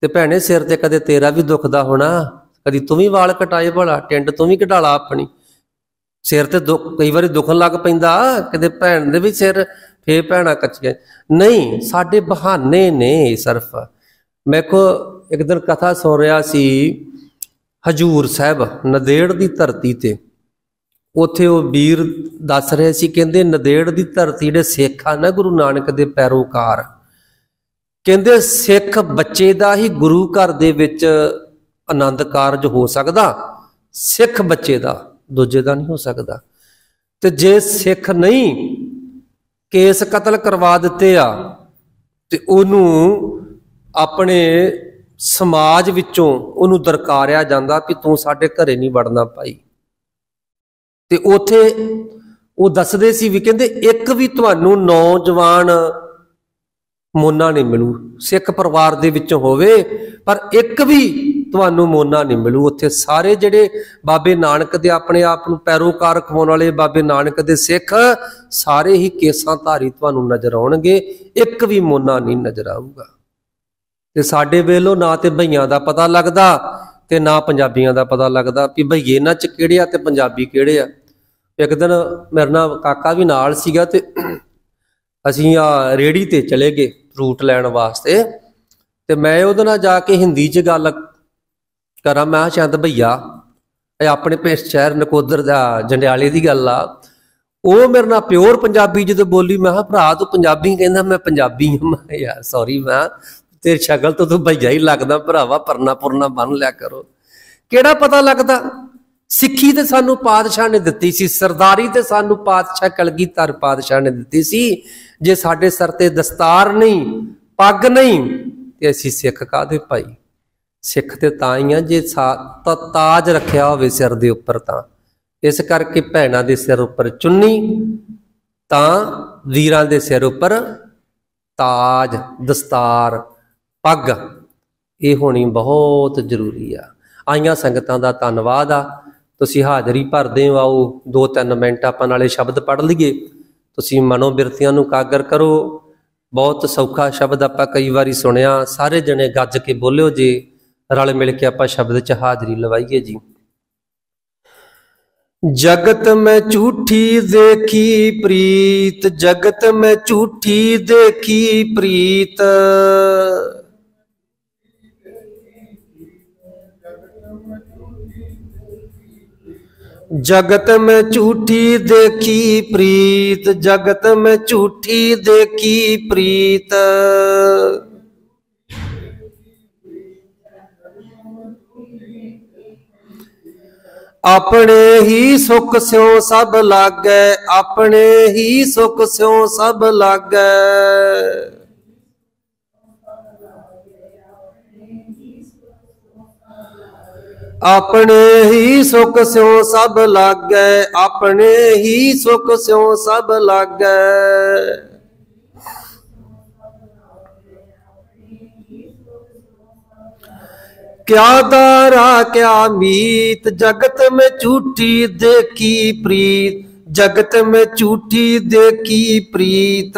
ਤੇ ਭੈਣੇ ਸਿਰ ਤੇ ਕਦੇ ਤੇਰਾ ਵੀ ਦੁਖਦਾ ਹੋਣਾ? ਕਦੀ ਤੂੰ ਵੀ ਵਾਲ ਕਟਾਏ ਭਲਾ, ਟਿੰਡ ਤੂੰ ਵੀ ਕਢਾ ਆਪਣੀ। ਸਿਰ ਤੇ ਦੁੱਖ, ਕਈ ਵਾਰੀ ਦੁਖਣ ਲੱਗ ਪੈਂਦਾ, ਕਦੇ ਭੈਣ ਦੇ ਵੀ ਸਿਰ ਫੇ ਭੈਣਾ ਕੱਚੀਆਂ। ਨਹੀਂ, ਸਾਡੇ ਬਹਾਨੇ ਨੇ ਸਿਰਫ। ਮੈਂ ਕੋ ਇੱਕ ਦਿਨ ਕਥਾ ਸੁਣ ਰਿਹਾ ਸੀ ਹਜੂਰ ਸਾਹਿਬ ਨਦੇੜ ਦੀ ਧਰਤੀ ਤੇ। ਉੱਥੇ ਉਹ ਵੀਰ ਦੱਸ ਰਹੇ ਸੀ, ਕਹਿੰਦੇ ਨਦੇੜ ਦੀ ਧਰਤੀ ਦੇ ਸਿੱਖ ਆ ਨਾ ਗੁਰੂ ਨਾਨਕ ਦੇ ਪੈਰੋਕਾਰ, ਕਹਿੰਦੇ ਸਿੱਖ ਬੱਚੇ ਦਾ ਹੀ ਗੁਰੂ ਘਰ ਦੇ ਵਿੱਚ ਆਨੰਦ ਕਾਰਜ ਹੋ ਸਕਦਾ, ਸਿੱਖ ਬੱਚੇ ਦਾ ਦੂਜੇ ਦਾ ਨਹੀਂ ਹੋ ਸਕਦਾ। ਤੇ ਜੇ ਸਿੱਖ ਨਹੀਂ ਕੇਸ ਕਤਲ ਕਰਵਾ ਦਿੱਤੇ ਆ, ਤੇ ਉਹਨੂੰ ਆਪਣੇ ਸਮਾਜ ਵਿੱਚੋਂ ਉਹਨੂੰ ਦਰਕਾਰਿਆ ਜਾਂਦਾ ਕਿ ਤੂੰ ਸਾਡੇ ਘਰੇ ਨਹੀਂ ਵੜਨਾ ਭਾਈ। ਤੇ ਉਥੇ ਉਹ ਦੱਸਦੇ ਸੀ ਵੀ ਕਹਿੰਦੇ ਇੱਕ ਵੀ ਤੁਹਾਨੂੰ ਨੌਜਵਾਨ ਮੋਨਾ ਨਹੀਂ ਮਿਲੂ। ਸਿੱਖ ਪਰਿਵਾਰ ਦੇ ਵਿੱਚੋਂ ਹੋਵੇ, ਪਰ ਇੱਕ ਵੀ ਤੁਹਾਨੂੰ ਮੋਨਾ ਨਹੀਂ ਮਿਲੂ। ਉੱਥੇ ਸਾਰੇ ਜਿਹੜੇ ਬਾਬੇ ਨਾਨਕ ਦੇ ਆਪਣੇ ਆਪ ਨੂੰ ਪੈਰੋਕਾਰ ਖਵਾਉਣ ਵਾਲੇ ਬਾਬੇ ਨਾਨਕ ਦੇ ਸਿੱਖ, ਸਾਰੇ ਹੀ ਕੇਸਾਂ ਧਾਰੀ ਤੁਹਾਨੂੰ ਨਜ਼ਰ ਆਉਣਗੇ। ਇੱਕ ਵੀ ਮੋਨਾ ਨਹੀਂ ਨਜ਼ਰ ਆਊਗਾ। ਤੇ ਸਾਡੇ ਵੇਲੋਂ ਨਾ ਤੇ ਭਈਆਂ ਦਾ ਪਤਾ ਲੱਗਦਾ ਤੇ ਨਾ ਪੰਜਾਬੀਆਂ ਦਾ ਪਤਾ ਲੱਗਦਾ ਵੀ ਭਈਏ ਇਹਨਾਂ ਚ ਕਿਹੜੇ ਆ ਤੇ ਪੰਜਾਬੀ ਕਿਹੜੇ ਆ। ਇੱਕ ਦਿਨ ਮੇਰੇ ਨਾਲ ਕਾਕਾ ਵੀ ਨਾਲ ਸੀਗਾ ਤੇ ਅਸੀਂ ਆ ਰੇੜੀ ਤੇ ਚਲੇ ਗਏ ਫਰੂਟ ਲੈਣ ਵਾਸਤੇ ਤੇ ਮੈਂ ਉਹਦੇ ਨਾਲ ਜਾ ਕੇ ਹਿੰਦੀ 'ਚ ਗੱਲ ਕਰਾਂ, ਮੈਂ ਚੰਦ ਭਈਆ, ਇਹ ਆਪਣੇ ਪਿੰਡ ਸ਼ਹਿਰ ਨਕੋਦਰ ਦਾ ਜੰਡਿਆਲੇ ਦੀ ਗੱਲ ਆ। ਉਹ ਮੇਰੇ ਨਾਲ ਪਿਓਰ ਪੰਜਾਬੀ ਜਦੋਂ ਬੋਲੀ, ਮੈਂ ਕਿਹਾ ਭਰਾ ਤੂੰ ਪੰਜਾਬੀ ਕਹਿੰਦਾ, ਮੈਂ ਪੰਜਾਬੀ ਹਾਂ। ਮੈਂ ਯਾਰ ਸੌਰੀ ਮੈਂ ਤੇਰੀ ਸ਼ਕਲ ਤੋਂ ਤੂੰ ਭਈਆ ਹੀ ਲੱਗਦਾ ਭਰਾਵਾ, ਪਰਨਾ ਪੁਰਨਾ ਬੰਨ ਲਿਆ ਕਰੋ। ਕਿਹੜਾ ਪਤਾ ਲੱਗਦਾ? ਸਿੱਖੀ ਤੇ ਸਾਨੂੰ ਪਾਤਸ਼ਾਹ ਨੇ ਦਿੱਤੀ ਸੀ, ਸਰਦਾਰੀ ਤੇ ਸਾਨੂੰ ਪਾਤਸ਼ਾਹ ਕਲਗੀਧਰ ਪਾਤਸ਼ਾਹ ਨੇ ਦਿੱਤੀ ਸੀ। ਜੇ ਸਾਡੇ ਸਿਰ ਤੇ ਦਸਤਾਰ ਨਹੀਂ, ਪੱਗ ਨਹੀਂ, ਤੇ ਅਸੀਂ ਸਿੱਖ ਕਾਦੇ ਭਾਈ? ਸਿੱਖ ਤੇ ਤਾਂ ਹੀ ਆ, ਜੇ ਸਾ- ਤਾ- ਤਾਜ ਰੱਖਿਆ ਹੋਵੇ ਸਿਰ ਦੇ ਉੱਪਰ ਤਾਂ। ਇਸ ਕਰਕੇ ਭੈਣਾਂ ਦੇ ਸਿਰ ਉੱਪਰ ਚੁੰਨੀ, ਤਾਂ ਵੀਰਾਂ ਦੇ ਸਿਰ ਉੱਪਰ ਤਾਜ, ਦਸਤਾਰ ਪੱਗ। ਇਹ ਹੋਣੀ ਬਹੁਤ ਜ਼ਰੂਰੀ ਆ। ਆਈਆਂ ਸੰਗਤਾਂ ਦਾ ਧੰਨਵਾਦ ਆ। ਤੁਸੀਂ ਹਾਜ਼ਰੀ ਭਰਦੇ ਹੋ, ਆਓ ਦੋ ਤਿੰਨ ਮਿੰਟ ਆਪਾਂ ਨਾਲੇ ਸ਼ਬਦ ਪੜ੍ਹ ਲਈਏ। ਤੁਸੀਂ ਮਨੋ ਬਿਰਤੀਆਂ ਨੂੰ ਕਾਗਰ ਕਰੋ। ਬਹੁਤ ਸੌਖਾ ਸ਼ਬਦ ਆਪਾਂ ਕਈ ਵਾਰੀ ਸੁਣਿਆ। ਸਾਰੇ ਜਣੇ ਗੱਜ ਕੇ ਬੋਲਿਓ ਜੀ। ਰਲ ਮਿਲ ਕੇ ਆਪਾਂ ਸ਼ਬਦ 'ਚ ਹਾਜ਼ਰੀ ਲਵਾਈਏ ਜੀ। ਜਗਤ ਮੈਂ ਝੂਠੀ ਦੇਖੀ ਪ੍ਰੀਤ। ਜਗਤ ਮੈਂ ਝੂਠੀ ਦੇਖੀ ਪ੍ਰੀਤ। ਜਗਤ ਮੈਂ ਝੂਠੀ ਦੇਖੀ ਪ੍ਰੀਤ, ਜਗਤ ਮੈਂ ਝੂਠੀ ਦੇਖੀ ਪ੍ਰੀਤ। ਆਪਣੇ ਹੀ ਸੁਖ ਸਿਉ ਸਭ ਲਾਗੈ, ਆਪਣੇ ਹੀ ਸੁਖ ਸਿਉ ਸਭ ਲਾਗੈ। ਆਪਣੇ ਹੀ ਸੁਖ ਸਿਉ ਸਭ ਲਾਗੈ ਆਪਣੇ ਹੀ ਸੁਖ ਸਿਉ ਸਭ ਲਾਗੈ क्या दारा क्या मीत जगत में झूठी देखी प्रीत जगत में झूठी देखी प्रीत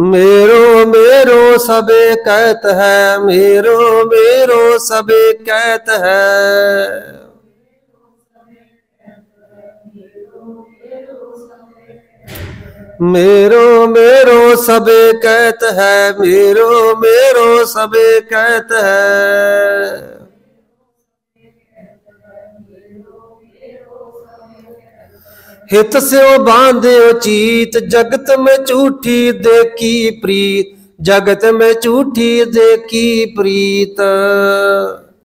मेरो मेरो सबे कहत है मेरो मेरो सबे कहत है मेरो मेरो सबे कहत है मेरो मेरो सबे कहत है ਹਿਤ ਸਿਉ ਬਾਂਧਿਓ ਚੀਤ ਜਗਤ ਮੈਂ ਝੂਠੀ ਦੇਖੀ ਪ੍ਰੀਤ ਜਗਤ ਮੈਂ ਝੂਠੀ ਦੇਖੀ ਪ੍ਰੀਤ।